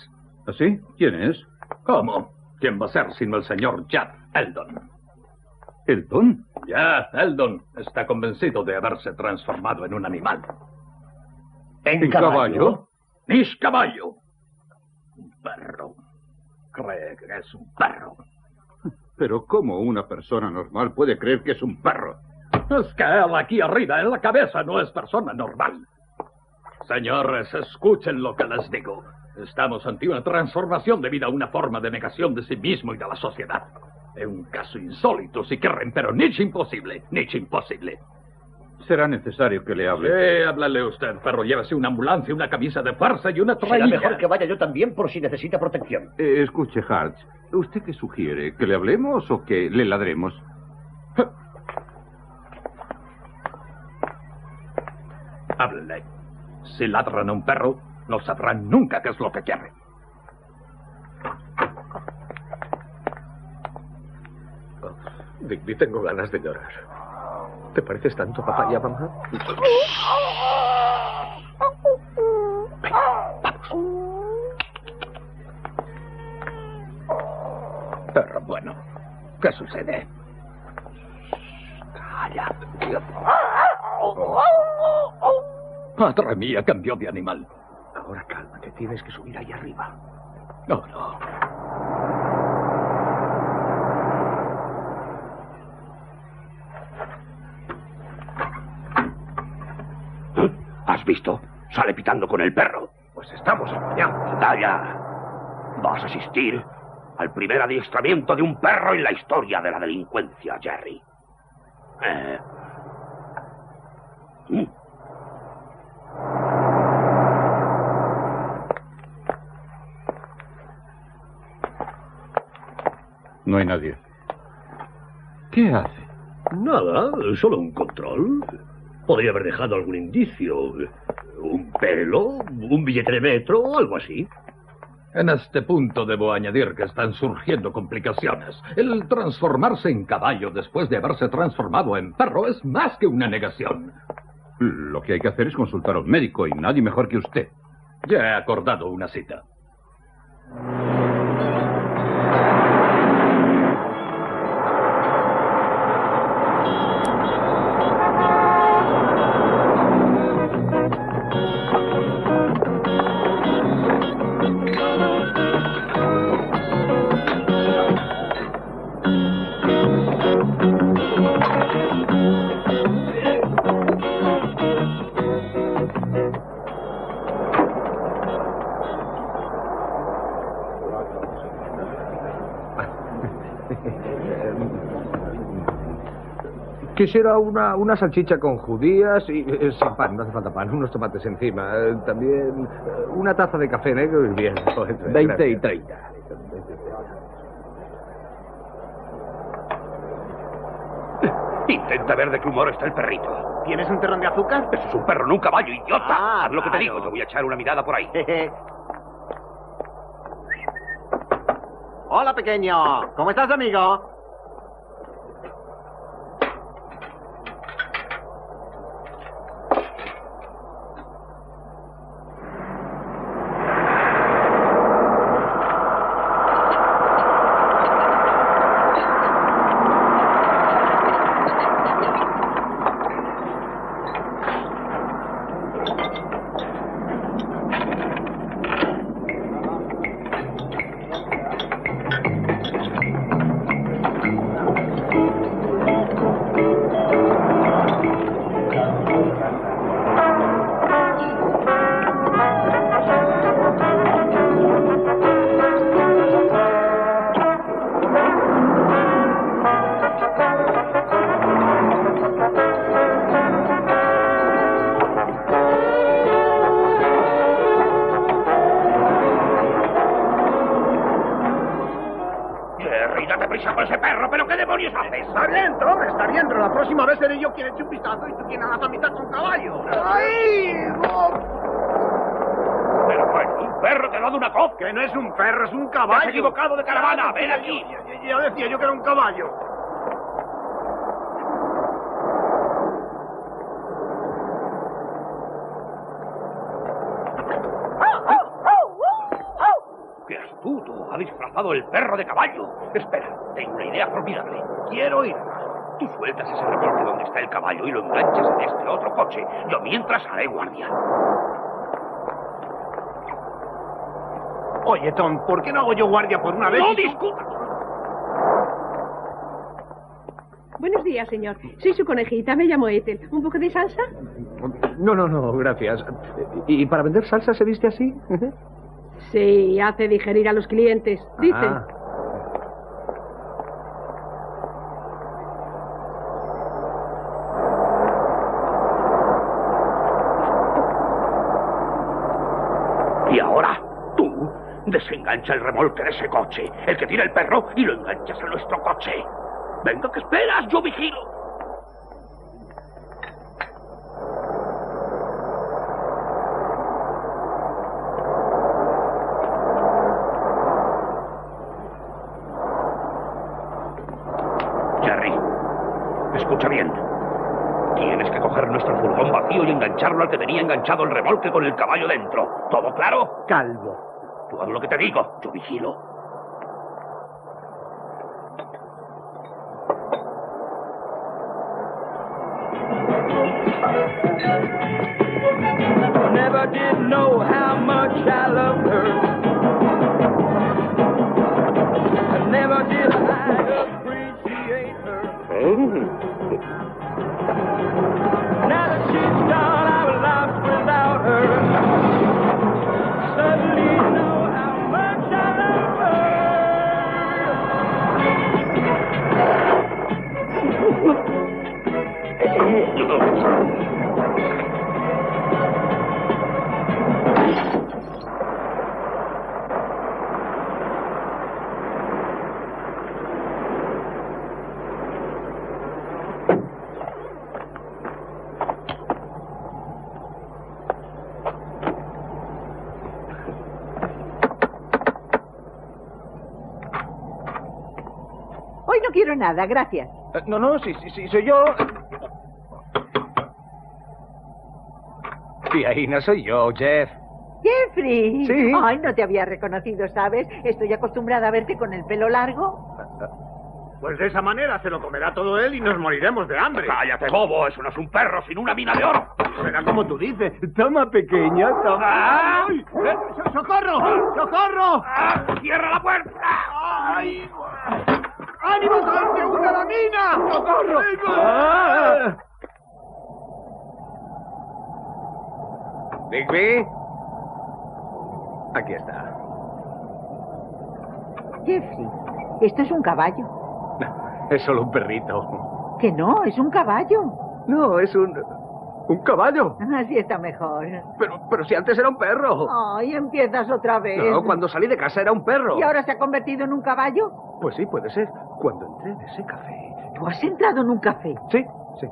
¿Así? ¿Quién es? ¿Cómo? ¿Quién va a ser sino el señor Jack Eldon? ¿Eldon? Ya, Eldon está convencido de haberse transformado en un animal. ¿En, ¿En caballo? ¡Mis caballo! Un perro. Cree que es un perro. Pero ¿cómo una persona normal puede creer que es un perro? Es que él aquí arriba, en la cabeza, no es persona normal. Señores, escuchen lo que les digo. Estamos ante una transformación debido a una forma de negación de sí mismo y de la sociedad. Es un caso insólito, si quieren, pero nicho imposible, nicho imposible. Será necesario que le hable. Sí, háblale usted, perro. Llévese una ambulancia, una camisa de fuerza y una Será trailla. mejor que vaya yo también por si necesita protección. Eh, escuche, Hart. ¿Usted qué sugiere? ¿Que le hablemos o que le ladremos? <laughs> Háblenle. Si ladran a un perro, no sabrán nunca qué es lo que quiere. Digby, tengo ganas de llorar. ¿Te pareces tanto a papá y a mamá? Pero bueno, ¿qué sucede? Calla. Madre mía, cambió de animal. Ahora cálmate, tienes que subir ahí arriba. No, no. ¿Has visto? Sale pitando con el perro. Pues estamos engañados. Calla. Vas a asistir al primer adiestramiento de un perro en la historia de la delincuencia, Jerry. Eh. Mm. No hay nadie. ¿Qué hace? Nada, solo un control. Podría haber dejado algún indicio. Un pelo, un billete de metro o algo así. En este punto debo añadir que están surgiendo complicaciones. El transformarse en caballo después de haberse transformado en perro es más que una negación. Lo que hay que hacer es consultar a un médico y nadie mejor que usted. Ya he acordado una cita. Quisiera una, una salchicha con judías y eh, sin pan, no hace falta pan, unos tomates encima. Eh, También eh, una taza de café negro hirviendo. 20 y 30. <laughs> Intenta ver de qué humor está el perrito. ¿Tienes un terrón de azúcar? Eso es un perro, no un caballo, idiota. Ah, Haz lo que te digo, yo voy a echar una mirada por ahí. <laughs> Hola, pequeño. ¿Cómo estás, amigo? Jerry, date prisa con ese perro, pero ¿qué demonios haces? Está bien, Tom, está bien, pero la próxima vez seré yo quien eche un vistazo y tú quien hagas la mitad con caballo. ¡Ay! Pero bueno, un perro te ha dado una copa. Que no es un perro, es un Te caballo. has equivocado de caravana, ven aquí. Ya, ya- ya decía yo que era un caballo. ¡Qué el perro de caballo. Espera, tengo una idea formidable. Quiero ir. Tú sueltas ese remolque donde está el caballo y lo enganchas en este otro coche. Yo mientras haré guardia. Oye, Tom, ¿por qué no hago yo guardia por una vez? ¡No discutas! Buenos días, señor. Soy su conejita, me llamo Ethel. ¿Un poco de salsa? No, no, no, gracias. ¿Y para vender salsa se viste así? Sí, hace digerir a los clientes. Dicen. Ah. Y ahora, tú, desengancha el remolque de ese coche, el que tira el perro, y lo enganchas a nuestro coche. Venga, ¿qué esperas? Yo vigilo. Jerry, escucha bien. Tienes que coger nuestro furgón vacío y engancharlo al que tenía enganchado el remolque con el caballo dentro. ¿Todo claro? Calvo. Tú haz lo que te digo, yo vigilo. Quiero nada, gracias. Eh, No, no, sí, sí, sí, soy yo. Tía Ina, soy yo, Jeff. Jeffrey. Sí. Ay, no te había reconocido, ¿sabes? Estoy acostumbrada a verte con el pelo largo. Pues de esa manera se lo comerá todo él y nos moriremos de hambre. Cállate, bobo, eso no es un perro, sino una mina de oro. Será como tú dices. Toma, pequeña, toma. ¡Ay! Eh, so- ¡Socorro! ¡Socorro! ¡Ah! ¡Cierra la puerta! ¡Ay! ¡Ánimo! ¡Se hunde la mina! ¡Socorro! ¡Ah! Bigby. Aquí está. Jeffrey, Esto es un caballo. <laughs> Es solo un perrito. Que no, es un caballo. No, es un... un caballo. Así está mejor. Pero, pero si antes era un perro. Ay, empiezas otra vez. No, cuando salí de casa era un perro. ¿Y ahora se ha convertido en un caballo? Pues sí, puede ser. Cuando entré en ese café. ¿Tú has entrado en un café? Sí, sí.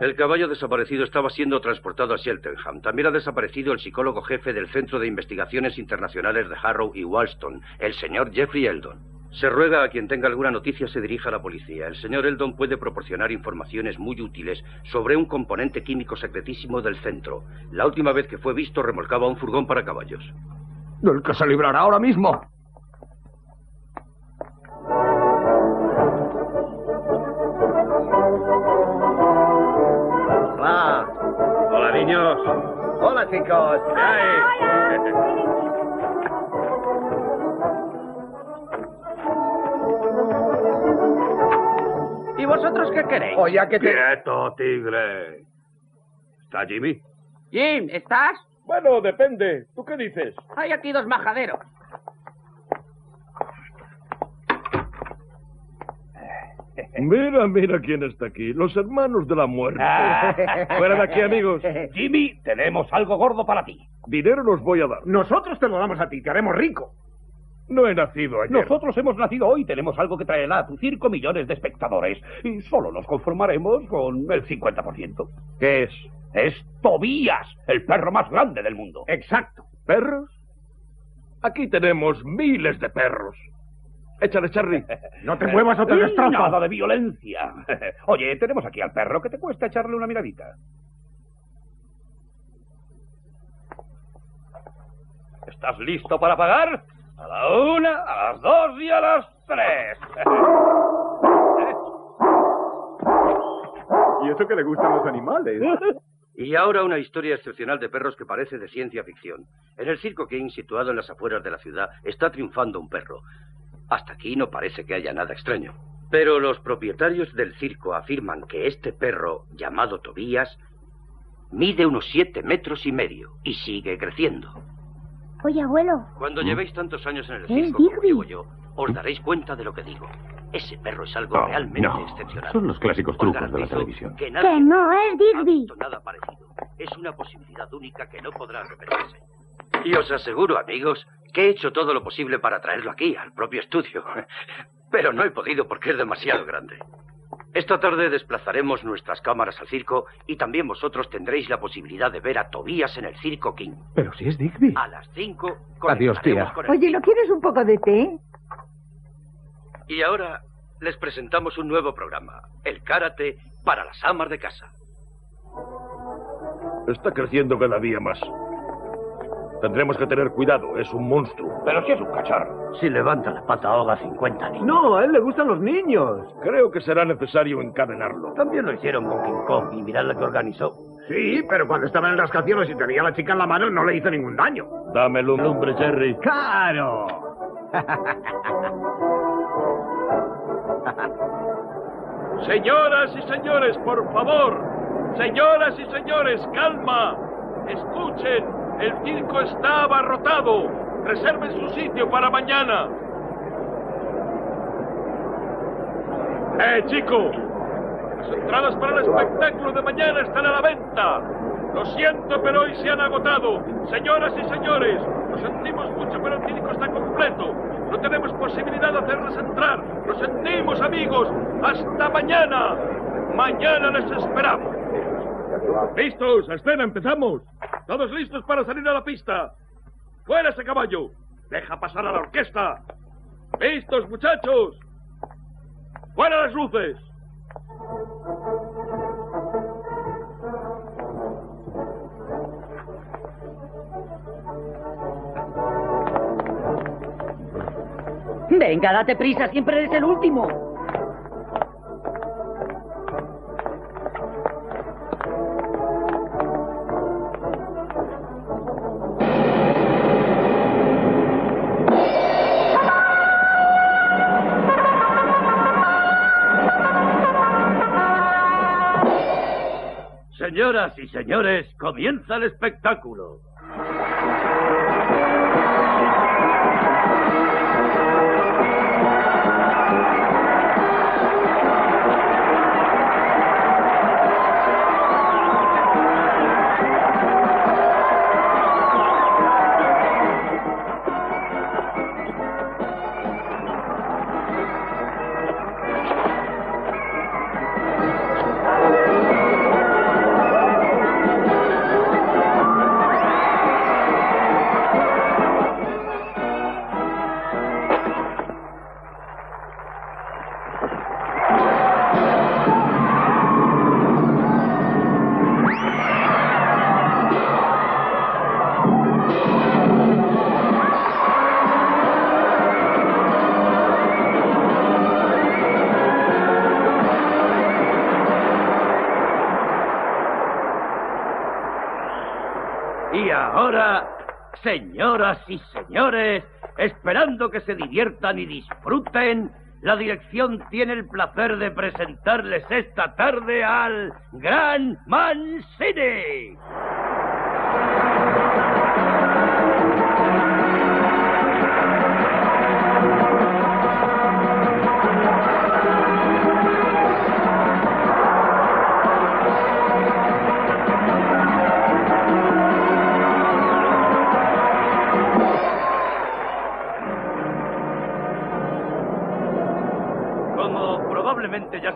El caballo desaparecido estaba siendo transportado a Cheltenham. También ha desaparecido el psicólogo jefe del Centro de Investigaciones Internacionales de Harrow y Walston, el señor Jeffrey Eldon. Se ruega a quien tenga alguna noticia se dirija a la policía. El señor Eldon puede proporcionar informaciones muy útiles sobre un componente químico secretísimo del centro. La última vez que fue visto remolcaba un furgón para caballos. Del que se librará ahora mismo. Chicos. ¿Y vosotros qué queréis? O ya que te... Quieto, tigre. ¿Está Jimmy? Jim, ¿estás? Bueno, depende. ¿Tú qué dices? Hay aquí dos majaderos. Mira, mira quién está aquí. Los hermanos de la muerte. Fuera de aquí, amigos. Jimmy, tenemos algo gordo para ti. Dinero nos voy a dar. Nosotros te lo damos a ti, te haremos rico. No he nacido ayer. Nosotros hemos nacido hoy, tenemos algo que traerá a tu circo millones de espectadores. Y solo nos conformaremos con el 50%. ¿Qué es? Es Tobías, el perro más grande del mundo. Exacto. ¿Perros? Aquí tenemos miles de perros. Échale, Charlie. <laughs> No te muevas o te destrozo. Nada de violencia. <laughs> Oye, tenemos aquí al perro. ¿Qué te cuesta echarle una miradita? ¿Estás listo para pagar? A la una, a las dos y a las tres. <laughs> ¿Y eso que le gustan los animales? Y ahora una historia excepcional de perros que parece de ciencia ficción. En el Circo King, situado en las afueras de la ciudad, está triunfando un perro. Hasta aquí no parece que haya nada extraño. Pero los propietarios del circo afirman que este perro, llamado Tobías, mide unos siete metros y medio y sigue creciendo. Oye, abuelo. Cuando llevéis tantos años en el Es circo como Digby. llevo yo, os daréis cuenta de lo que digo. Ese perro es algo No, realmente no. excepcional. Son los clásicos Os trucos de la televisión. Que no es Digby. visto nada parecido. Es una posibilidad única que no podrá repetirse. Y os aseguro, amigos, que he hecho todo lo posible para traerlo aquí, al propio estudio. <laughs> Pero no he podido porque es demasiado grande. Esta tarde desplazaremos nuestras cámaras al circo y también vosotros tendréis la posibilidad de ver a Tobías en el Circo King. Pero si es Digby. A las 5 Adiós, tía. Oye, ¿no quieres un poco de té? Y ahora les presentamos un nuevo programa, el karate para las amas de casa. Está creciendo cada día más. Tendremos que tener cuidado, es un monstruo. Pero si es un cacharro. Si levanta la pata ahoga 50 niños. No, a él le gustan los niños. Creo que será necesario encadenarlo. También lo hicieron con King Kong y mirad lo que organizó. Sí, pero cuando estaba en el rascacielos y tenía a la chica en la mano no le hizo ningún daño. Dame lumbre, Jerry. ¡Claro! <laughs> Señoras y señores, por favor. Señoras y señores, calma. Escuchen, el circo está abarrotado. Reserven su sitio para mañana. ¡Eh, chico! Las entradas para el espectáculo de mañana están a la venta. Lo siento, pero hoy se han agotado. Señoras y señores, lo sentimos mucho, pero el circo está completo. No tenemos posibilidad de hacerles entrar. Lo sentimos, amigos. Hasta mañana. Mañana les esperamos. Listos, a escena, empezamos. Todos listos para salir a la pista. ¡Fuera ese caballo! ¡Deja pasar a la orquesta! ¡Listos, muchachos! ¡Fuera las luces! Venga, date prisa, siempre eres el último. Señores, comienza el espectáculo. Señoras y señores, esperando que se diviertan y disfruten, la dirección tiene el placer de presentarles esta tarde al Gran Mancini.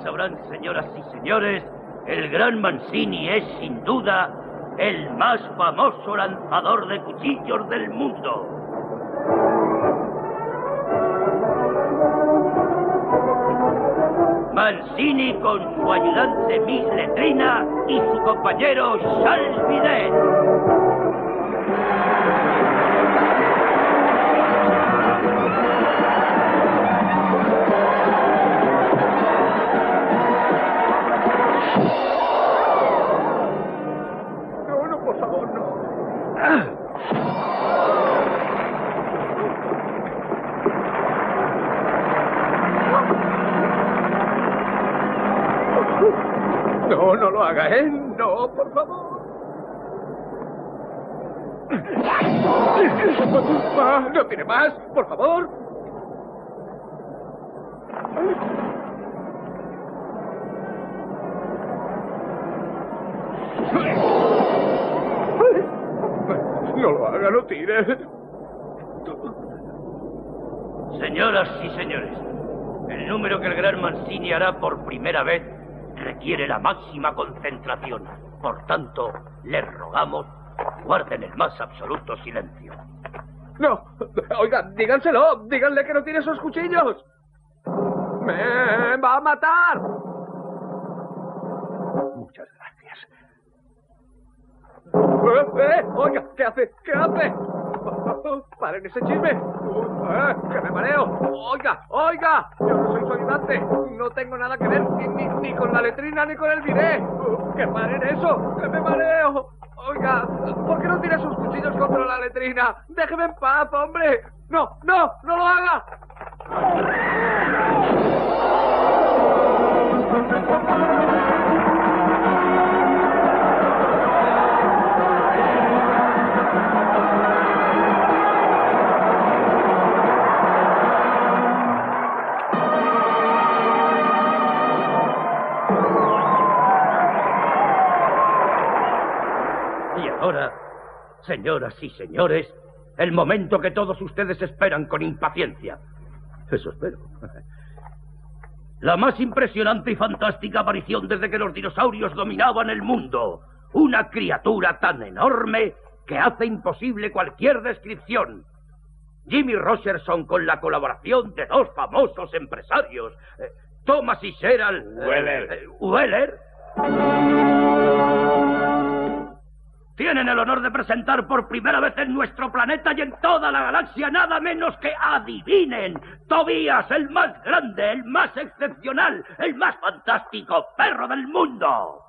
Sabrán, señoras y señores, el gran Mancini es sin duda el más famoso lanzador de cuchillos del mundo. Mancini con su ayudante Miss Letrina y su compañero Charles. Favor, no. No, no lo haga, ¿eh? No, por favor. No tiene más, por favor. No lo haga, no tire. Señoras y señores, el número que el gran Mancini hará por primera vez requiere la máxima concentración. Por tanto, les rogamos, guarden el más absoluto silencio. No, oiga, díganselo, díganle que no tiene esos cuchillos. ¡Me va a matar! ¡Eh, eh! Oiga, ¿qué hace? ¿Qué hace? ¡Paren ese chisme! ¡Eh, ¡Que me mareo! ¡Oiga, oiga! Yo no soy su ayudante. No tengo nada que ver ni, ni, ni con la letrina ni con el bidet. ¡Que paren eso! ¡Que me mareo! Oiga, ¿por qué no tira sus cuchillos contra la letrina? ¡Déjeme en paz, hombre! ¡No, no, no lo haga! Señoras y señores, el momento que todos ustedes esperan con impaciencia. Eso espero. <laughs> La más impresionante y fantástica aparición desde que los dinosaurios dominaban el mundo. Una criatura tan enorme que hace imposible cualquier descripción. Jimmy Rogerson con la colaboración de dos famosos empresarios, eh, Thomas y Gerald eh, Weller. eh, Weller, tienen el honor de presentar por primera vez en nuestro planeta y en toda la galaxia nada menos que adivinen, Tobías, el más grande, el más excepcional, el más fantástico perro del mundo.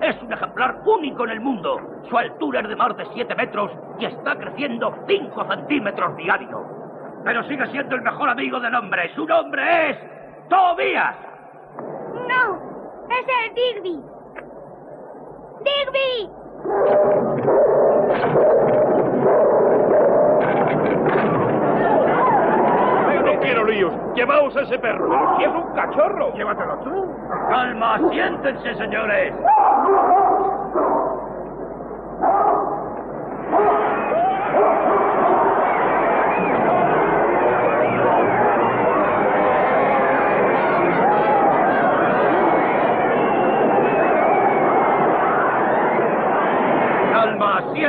Es un ejemplar único en el mundo. Su altura es de más de 7 metros y está creciendo 5 centímetros diario. Pero sigue siendo el mejor amigo del hombre. Su nombre es Tobías. No, es el Digby. ¡Digby! Quiero líos. Llevaos a ese perro. Pero si es un cachorro. Llévatelo tú. Calma, siéntense, señores.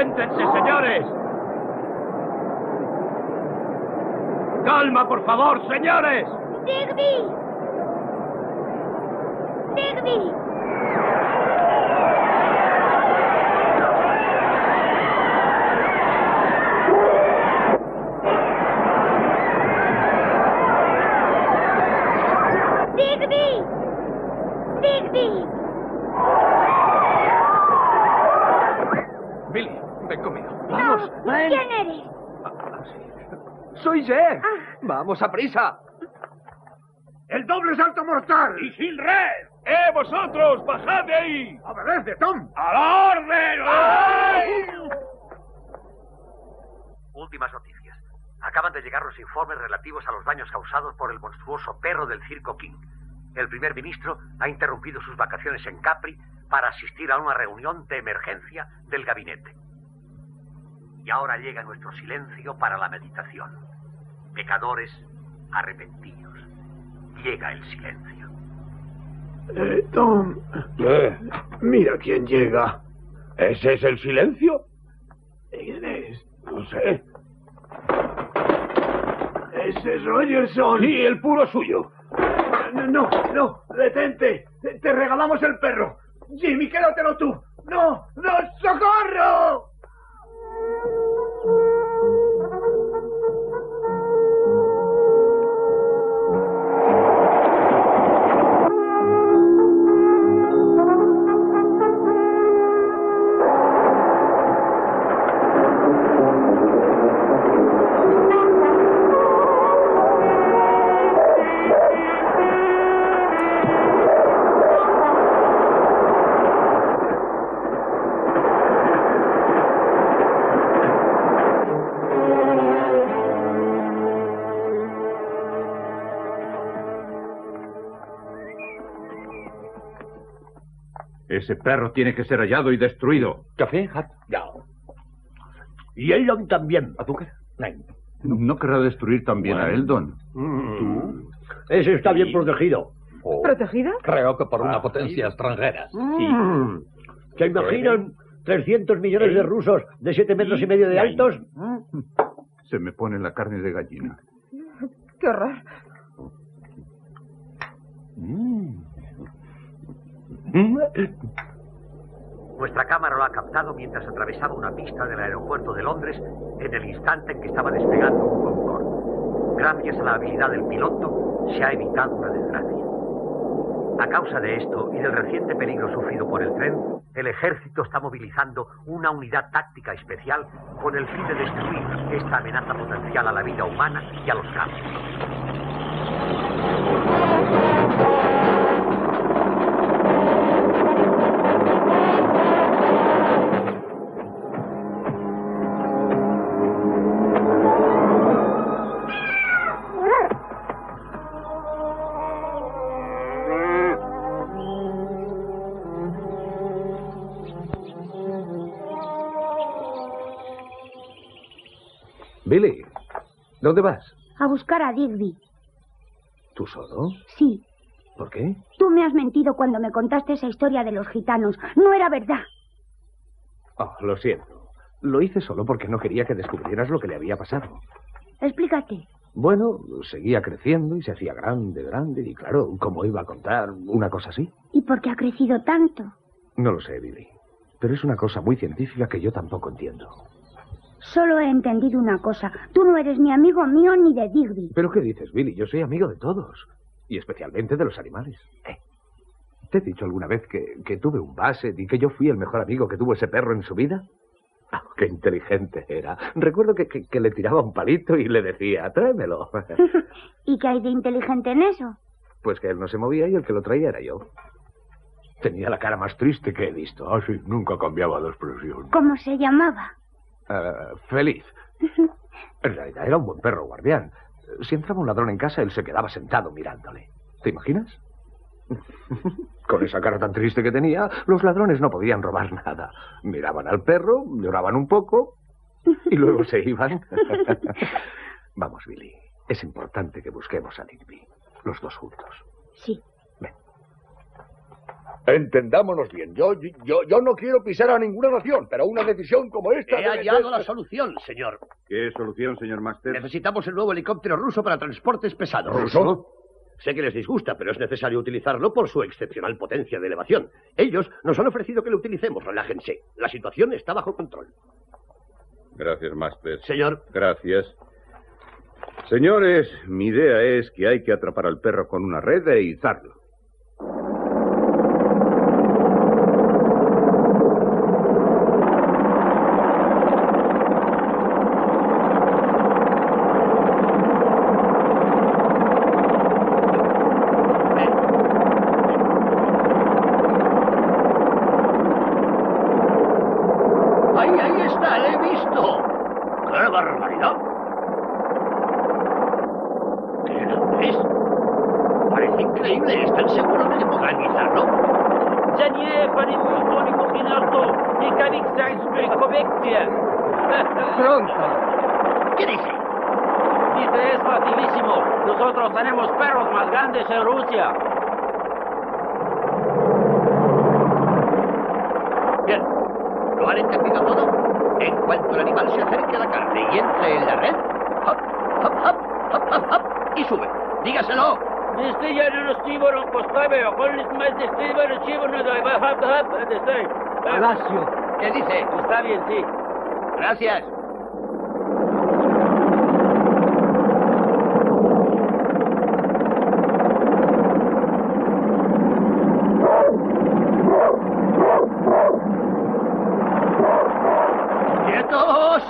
Céntrense, señores. Calma, por favor, señores. ¡Digby! ¡Digby! ¡Digby! ¡Digby! Billy, ven conmigo. Vamos, ¿Quién eres? Soy Jack. Vamos a prisa. ¡El doble salto mortal! ¡Y sin red! ¡Eh, vosotros! ¡Bajad de ahí! ¡Obedece, Tom! ¡A la orden! ¡Ay! Últimas noticias. Acaban de llegar los informes relativos a los daños causados por el monstruoso perro del Circo King. El primer ministro ha interrumpido sus vacaciones en Capri para asistir a una reunión de emergencia del gabinete. Y ahora llega nuestro silencio para la meditación. Pecadores, arrepentidos. Llega el silencio. Eh, Tom. Mira quién llega. ¿Ese es el silencio? ¿Quién es? No sé. Ese es Rogerson. Sí, el puro suyo. No, no, no, detente. Te regalamos el perro. Jimmy, quédatelo tú. No, no, socorro. Ese perro tiene que ser hallado y destruido. ¿Café, Hat? Ya. Y Eldon también. ¿Azúcar? No querrá destruir también a Eldon. ¿Tú? Ese está bien protegido. ¿Protegida? Creo que por una potencia extranjera. Mm. ¿Se imaginan 300 millones de rusos de 7 metros y medio de altos? Se me pone la carne de gallina. Qué horror. Nuestra cámara lo ha captado mientras atravesaba una pista del aeropuerto de Londres en el instante en que estaba despegando un Concorde. Gracias a la habilidad del piloto, se ha evitado una desgracia. A causa de esto y del reciente peligro sufrido por el tren, el ejército está movilizando una unidad táctica especial con el fin de destruir esta amenaza potencial a la vida humana y a los campos. ¿Dónde vas? A buscar a Digby. ¿Tú solo? Sí. ¿Por qué? Tú me has mentido cuando me contaste esa historia de los gitanos. No era verdad. Oh, lo siento. Lo hice solo porque no quería que descubrieras lo que le había pasado. Explícate. Bueno, seguía creciendo y se hacía grande, grande, y claro, ¿cómo iba a contar una cosa así? ¿Y por qué ha crecido tanto? No lo sé, Billy. Pero es una cosa muy científica que yo tampoco entiendo. Solo he entendido una cosa. Tú no eres ni amigo mío ni de Digby. ¿Pero qué dices, Billy? Yo soy amigo de todos. Y especialmente de los animales. Eh, ¿Te he dicho alguna vez que, que tuve un basset y que yo fui el mejor amigo que tuvo ese perro en su vida? Ah, ¡Qué inteligente era! Recuerdo que, que- que le tiraba un palito y le decía, tráemelo. <laughs> <laughs> ¿Y qué hay de inteligente en eso? Pues que él no se movía y el que lo traía era yo. Tenía la cara más triste que he visto. Ah, sí, nunca cambiaba de expresión. ¿Cómo se llamaba? Ah, feliz. En realidad era un buen perro guardián. Si entraba un ladrón en casa, él se quedaba sentado mirándole. ¿Te imaginas? <laughs> Con esa cara tan triste que tenía, los ladrones no podían robar nada. Miraban al perro, lloraban un poco y luego se iban. <laughs> Vamos, Billy. Es importante que busquemos a Digby. Los dos juntos. Sí. Entendámonos bien. Yo, yo, yo no quiero pisar a ninguna nación, pero una decisión como esta. He debe hallado ser- la solución, señor. ¿Qué solución, señor Master? Necesitamos el nuevo helicóptero ruso para transportes pesados. ¿Ruso? Sé que les disgusta, pero es necesario utilizarlo por su excepcional potencia de elevación. Ellos nos han ofrecido que lo utilicemos. Relájense. La situación está bajo control. Gracias, Master. Señor. Gracias. Señores, mi idea es que hay que atrapar al perro con una red e izarlo. Bien, sí. Gracias. ¡Quietos!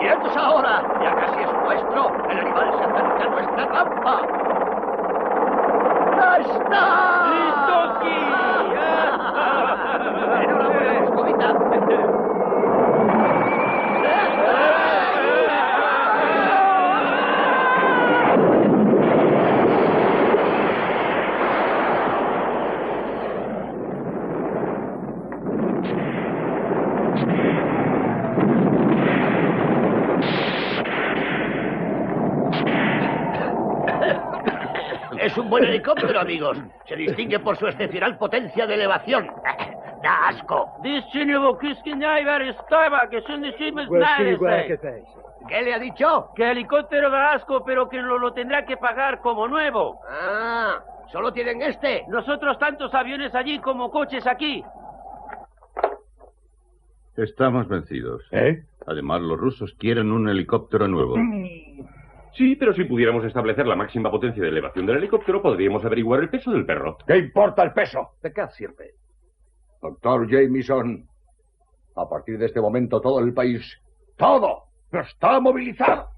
¡Quietos ahora! Ya casi es nuestro. El animal se acerca a nuestra trampa. ¡Ya está! ¡Listo aquí! ¡Enhorabuena, Moscovita! Es un buen helicóptero, amigos. Se distingue por su excepcional potencia de elevación. <laughs> da asco. ¿Qué le ha dicho? Que el helicóptero da asco, pero que lo, lo tendrá que pagar como nuevo. Ah, solo tienen este. Nosotros tantos aviones allí como coches aquí. Estamos vencidos. ¿Eh? Además, los rusos quieren un helicóptero nuevo. Sí, pero si pudiéramos establecer la máxima potencia de elevación del helicóptero, podríamos averiguar el peso del perro. ¿Qué importa el peso? ¿De qué sirve? Doctor Jameson, a partir de este momento todo el país, todo, está movilizado.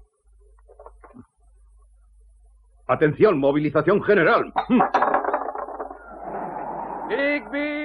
Atención, movilización general. <laughs> ¡Digby!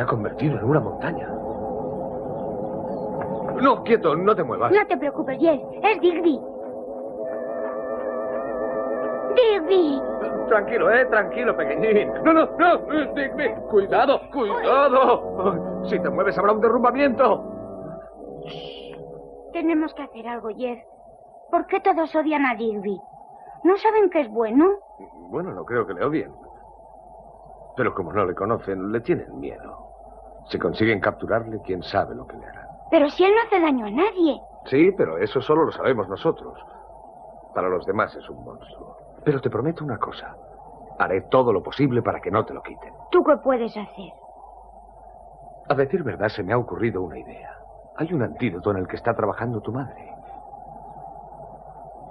Se ha convertido en una montaña. No, quieto, no te muevas. No te preocupes, Jess. Es Digby. Digby. Tranquilo, eh, tranquilo, pequeñín. No, no, no, eh, Digby. Cuidado, cuidado. Si te mueves habrá un derrumbamiento. Tenemos que hacer algo, Jess. ¿Por qué todos odian a Digby? ¿No saben que es bueno? Bueno, no creo que le odien. Pero como no le conocen, le tienen miedo. Si consiguen capturarle, quién sabe lo que le harán. Pero si él no hace daño a nadie. Sí, pero eso solo lo sabemos nosotros. Para los demás es un monstruo. Pero te prometo una cosa. Haré todo lo posible para que no te lo quiten. ¿Tú qué puedes hacer? A decir verdad, se me ha ocurrido una idea. Hay un antídoto en el que está trabajando tu madre.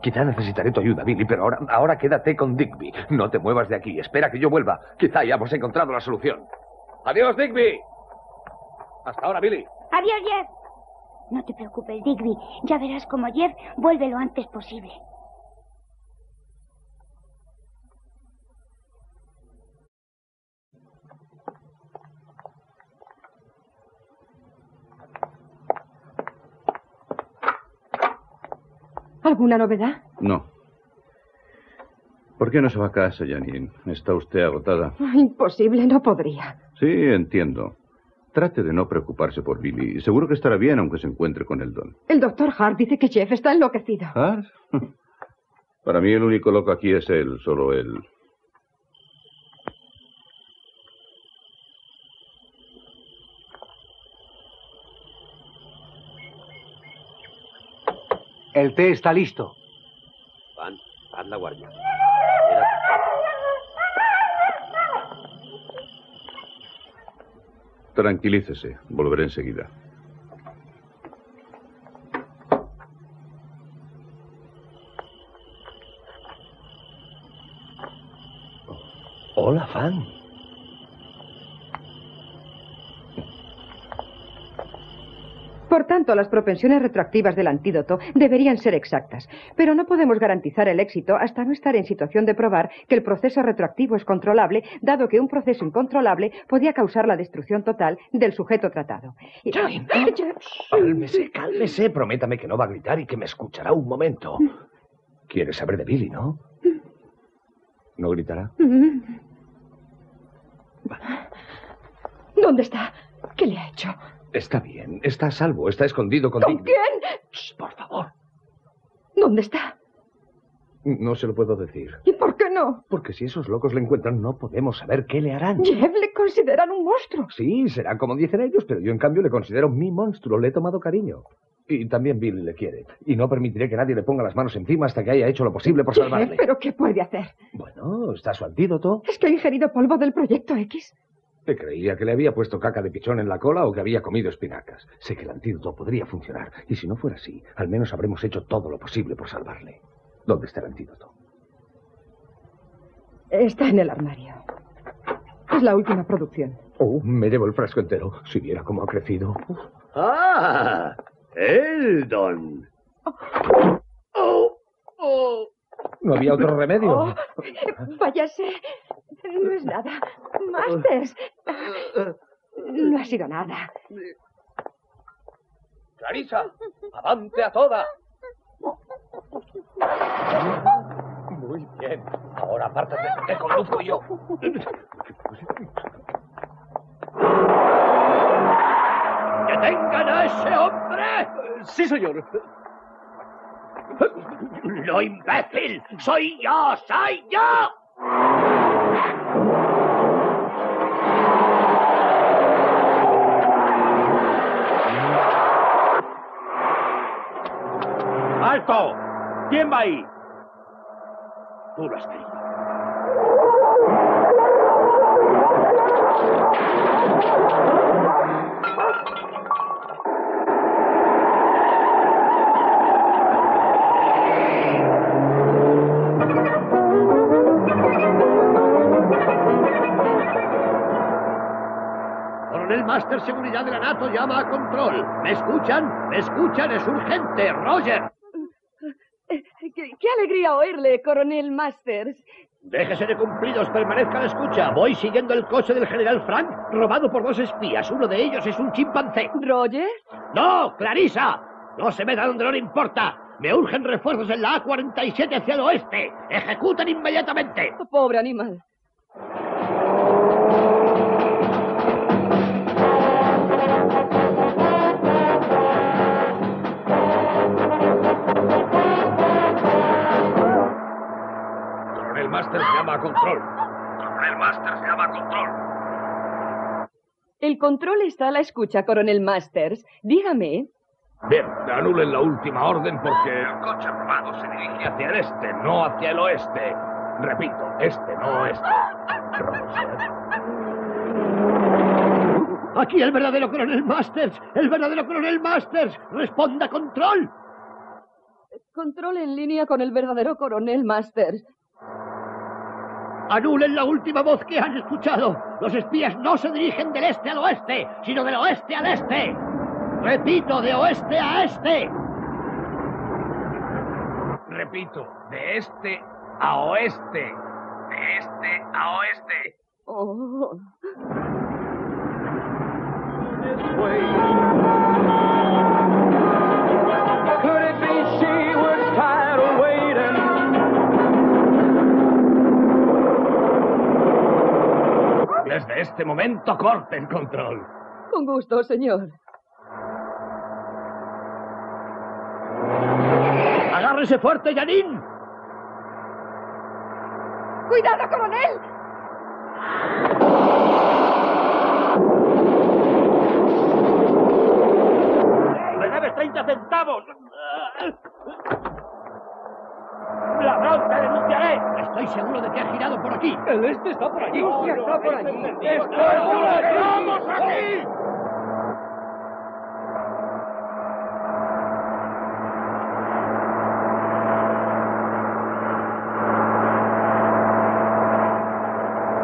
Quizá necesitaré tu ayuda, Billy, pero ahora, ahora quédate con Digby. No te muevas de aquí. Espera que yo vuelva. Quizá hayamos encontrado la solución. ¡Adiós, Digby! Hasta ahora, Billy. Adiós, Jeff. No te preocupes, Digby. Ya verás como Jeff vuelve lo antes posible. ¿Alguna novedad? No. ¿Por qué no se va a casa, Janine? Está usted agotada. Imposible, no podría. Sí, entiendo. Trate de no preocuparse por Billy. Seguro que estará bien aunque se encuentre con el don. El doctor Hart dice que Jeff está enloquecido. ¿Ah? <laughs> Para mí el único loco aquí es él, solo él. El té está listo. Van, haz la guardia. Tranquilícese. Volveré enseguida. Hola, Fan. Por tanto, las propensiones retroactivas del antídoto deberían ser exactas, pero no podemos garantizar el éxito hasta no estar en situación de probar que el proceso retroactivo es controlable, dado que un proceso incontrolable podía causar la destrucción total del sujeto tratado. Y- Jane. Cálmese, cálmese. Prométame que no va a gritar y que me escuchará un momento. ¿Quieres saber de Billy, no? ¿No gritará? ¿Dónde está? ¿Qué le ha hecho? Está bien, está a salvo, está escondido con ¿Con quién? Shh, por favor. ¿Dónde está? No se lo puedo decir. ¿Y por qué no? Porque si esos locos le encuentran, no podemos saber qué le harán. Jeff le consideran un monstruo. Sí, será como dicen ellos, pero yo en cambio le considero mi monstruo, le he tomado cariño. Y también Billy le quiere. Y no permitiré que nadie le ponga las manos encima hasta que haya hecho lo posible por Jeff, salvarle. ¿pero qué puede hacer? Bueno, está su antídoto. ¿Es que ha ingerido polvo del Proyecto X? ¿Te creía que le había puesto caca de pichón en la cola o que había comido espinacas? Sé que el antídoto podría funcionar. Y si no fuera así, al menos habremos hecho todo lo posible por salvarle. ¿Dónde está el antídoto? Está en el armario. Es la última producción. Oh, me llevo el frasco entero. Si viera cómo ha crecido. ¡Ah! ¡Eldon! No había otro remedio. Oh, váyase. No es nada. Masters. No ha sido nada. Clarisa, avante a toda. Muy bien. Ahora apártate, que conduzco yo. ¡Detengan a ese hombre! Sí, señor. ¡No, imbécil! ¡Soy yo! ¡Soy yo! ¡Alto! ¿Quién va ahí? Tú lo has querido. Coronel Master Seguridad de la NATO llama a control. ¿Me escuchan? ¿Me escuchan? Es urgente. Roger. Eh, Qué, qué alegría oírle, coronel Masters. Déjese de cumplidos, permanezca a la escucha. Voy siguiendo el coche del general Frank, robado por dos espías. Uno de ellos es un chimpancé. ¿Roger? ¡No, Clarisa! No se meta donde no le importa. Me urgen refuerzos en la A47 hacia el oeste. ¡Ejecuten inmediatamente! Pobre animal. Masters llama a control. Coronel Masters llama a control. El control está a la escucha, coronel Masters. Dígame. Bien, anulen la última orden porque el coche robado se dirige hacia el este, no hacia el oeste. Repito, este, no oeste. Aquí el verdadero coronel Masters. El verdadero coronel Masters. Responda control. Control en línea con el verdadero coronel Masters. Anulen la última voz que han escuchado. Los espías no se dirigen del este al oeste, sino del oeste al este. Repito, de oeste a este. Repito, de este a oeste. De este a oeste. Oh. Desde este momento corte el control. Con gusto, señor. Agárrese fuerte, Janine. ¡Cuidado, coronel! ¡Me debes 30 centavos! ¡Ladrón, te denunciaré! Estoy seguro de que ha girado por aquí. El este está por allí. Rusia está por allí. ¡Está por allí! ¡Vamos aquí!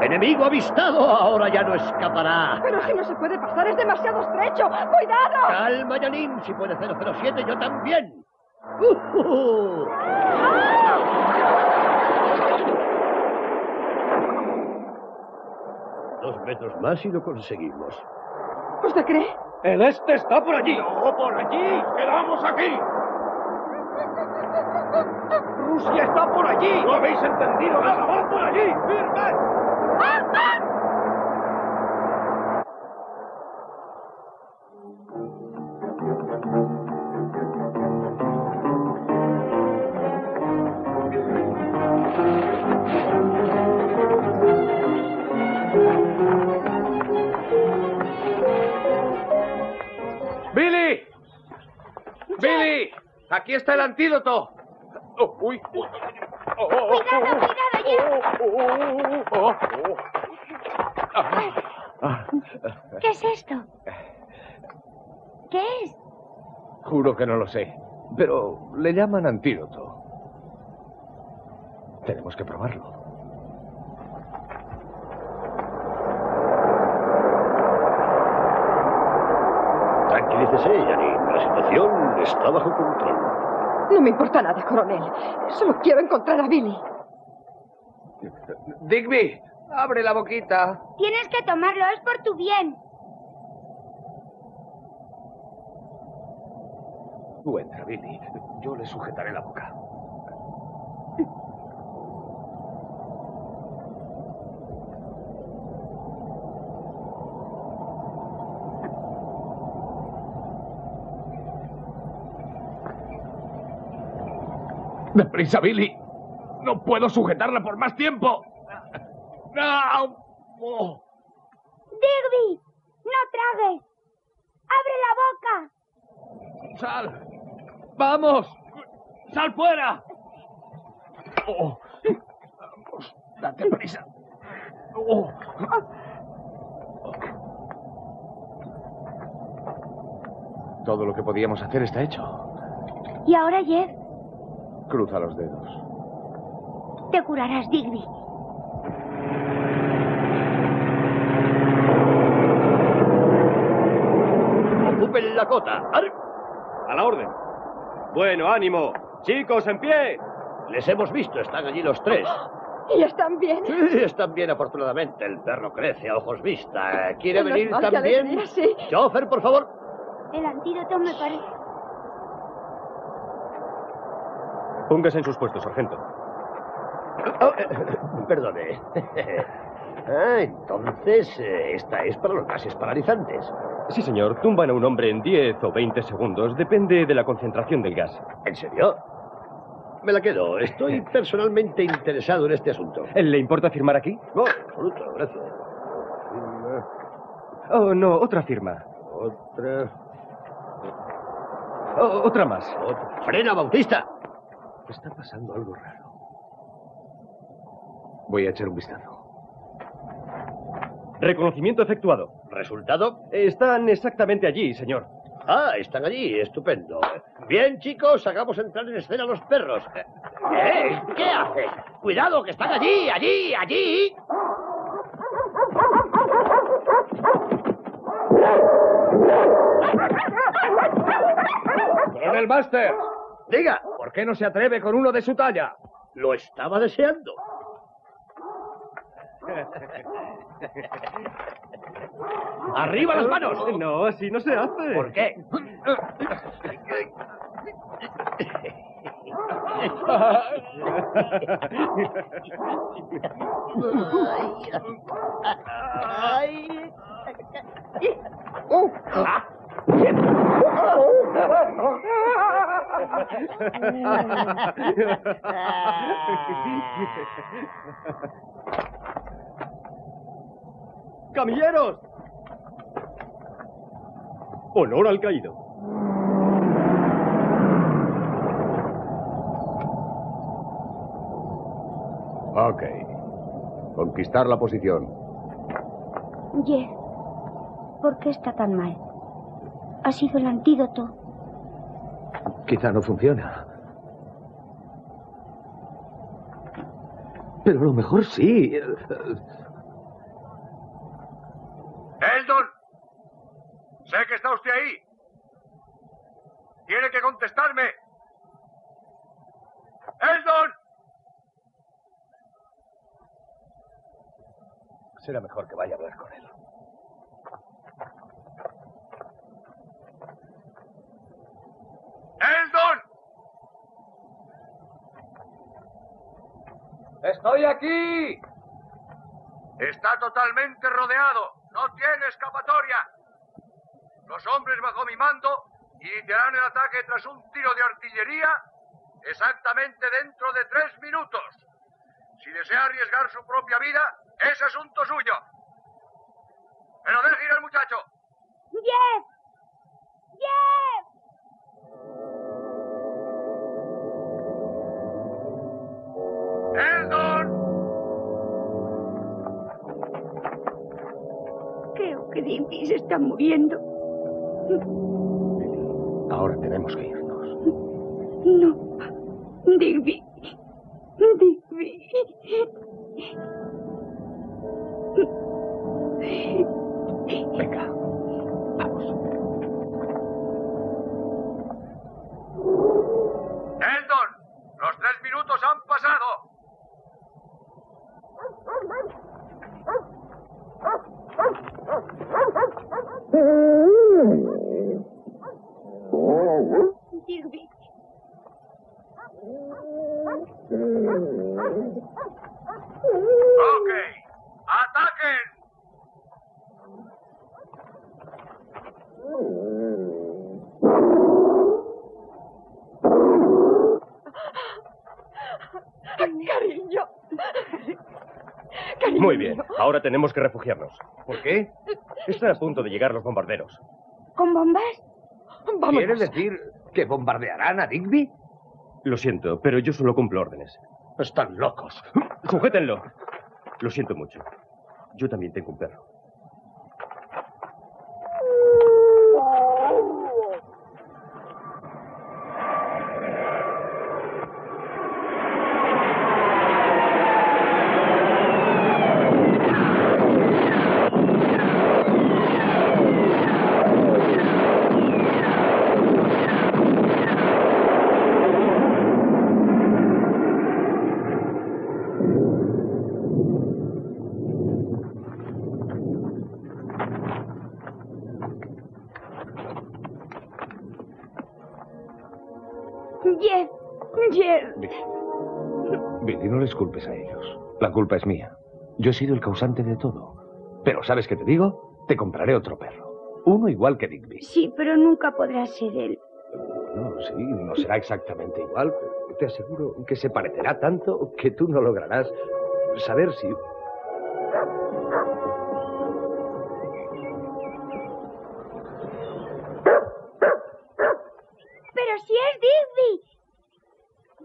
Enemigo avistado, ahora ya no escapará. Pero si no se puede pasar, es demasiado estrecho. ¡Cuidado! Calma, Janine, si puede 007, yo también. Uh, uh, uh. Dos metros más y lo conseguimos. ¿Usted cree? El este está por allí. ¡No por allí! ¡Quedamos aquí! <laughs> Rusia está por allí. ¿No habéis entendido nada? ¡Va por allí! ¡Firme! ¡Aquí está el antídoto! Oh, uy. Oh, oh, oh, Cuidado, cuidado. Ah, ¿Qué es esto? ¿Qué es? Juro que no lo sé. Pero le llaman antídoto. Tenemos que probarlo. Tranquilícese, Janine. Está bajo control. No me importa nada, coronel. Solo quiero encontrar a Billy. Digby, abre la boquita. Tienes que tomarlo, es por tu bien. Tú entra, Billy. Yo le sujetaré la boca. ¡Deprisa, Billy! ¡No puedo sujetarla por más tiempo! ¡No! Oh. Digby, no tragues. Abre la boca. ¡Sal! ¡Vamos! ¡Sal fuera! Oh. Vamos, date prisa. Oh. Todo lo que podíamos hacer está hecho. Y ahora, Jeff, Cruza los dedos. te curarás, Digby. Ocupen la cota. Ar- A la orden. Bueno, ánimo. Chicos, en pie. Les hemos visto, están allí los tres. <gasps> ¿Y están bien? Sí, están bien, afortunadamente. El perro crece a ojos vista. ¿Quiere Menos venir también? alegría, sí. Chofer, por favor. El antídoto me parece. Póngase en sus puestos, sargento. Oh, eh, <laughs> perdone. <laughs> ah, entonces, eh, esta es para los gases paralizantes. Sí, señor. Tumban a un hombre en 10 o 20 segundos. Depende de la concentración del gas. ¿En serio? me la quedo. Estoy <laughs> personalmente interesado en este asunto. ¿Le importa firmar aquí? No, en absoluto, gracias. Oh, no, otra firma. Otra. Oh, otra más. Otra. ¡Frena, Bautista! Está pasando algo raro. Voy a echar un vistazo. Reconocimiento efectuado. ¿Resultado? Están exactamente allí, señor. Ah, están allí, estupendo. Bien, chicos, hagamos entrar en escena a los perros. ¿Qué? ¿Qué haces? Cuidado, que están allí, allí, allí. Coronel Master, Diga, ¿por qué no se atreve con uno de su talla? lo estaba deseando. <laughs> ¡Arriba las manos! No, así no se hace. ¿Por qué? <laughs> ¡Camilleros! Honor al caído. Ok. Conquistar la posición. Jeff, ¿por qué está tan mal? ¿Ha sido el antídoto? Quizá no funciona. Pero a lo mejor sí. ¡Eldon! Sé que está usted ahí. Tiene que contestarme. ¡Eldon! Será mejor que vaya a hablar con él. ¡Eldon! ¡Estoy aquí! Está totalmente rodeado. No tiene escapatoria. Los hombres bajo mi mando iniciarán el ataque tras un tiro de artillería exactamente dentro de tres minutos. Si desea arriesgar su propia vida, es asunto suyo. Pero deje ir al muchacho. ¡Jeff! ¡Jeff! Digby se está muriendo. Ahora tenemos que irnos. No. Digby. Digby. Tenemos que refugiarnos. ¿Por qué? Están a punto de llegar los bombarderos. ¿Con bombas? ¿Quiere decir que bombardearán a Digby? Lo siento, pero yo solo cumplo órdenes. Están locos. Sujétenlo. Lo siento mucho. Yo también tengo un perro. Jeff. Jeff. Billy, no les culpes a ellos. La culpa es mía. Yo he sido el causante de todo. Pero, ¿sabes qué te digo? Te compraré otro perro. Uno igual que Digby. Sí, pero nunca podrá ser él. No, sí, no será exactamente igual, te aseguro que se parecerá tanto que tú no lograrás saber si... Pero si es Digby.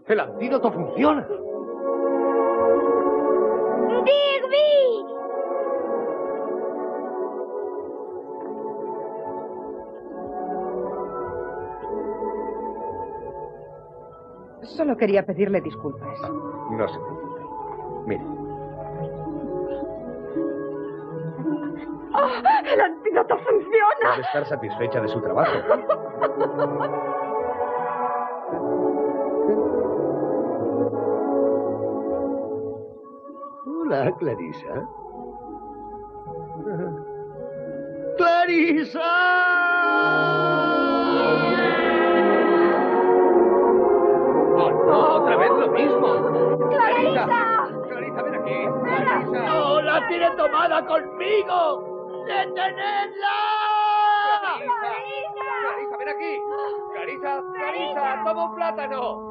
¡El antídoto funciona! Solo quería pedirle disculpas. No se preocupe. Mire, ¡Oh, ¡El antídoto funciona! debe estar satisfecha de su trabajo. Hola, Clarisa. ¡Oh, ¡Otra vez lo mismo! ¡Clarisa! ¡Clarisa, ven aquí! ¡No la tiene tomada conmigo! ¡Detenedla! ¡Clarisa, ven aquí! ¡Clarisa, Clarisa, toma un plátano!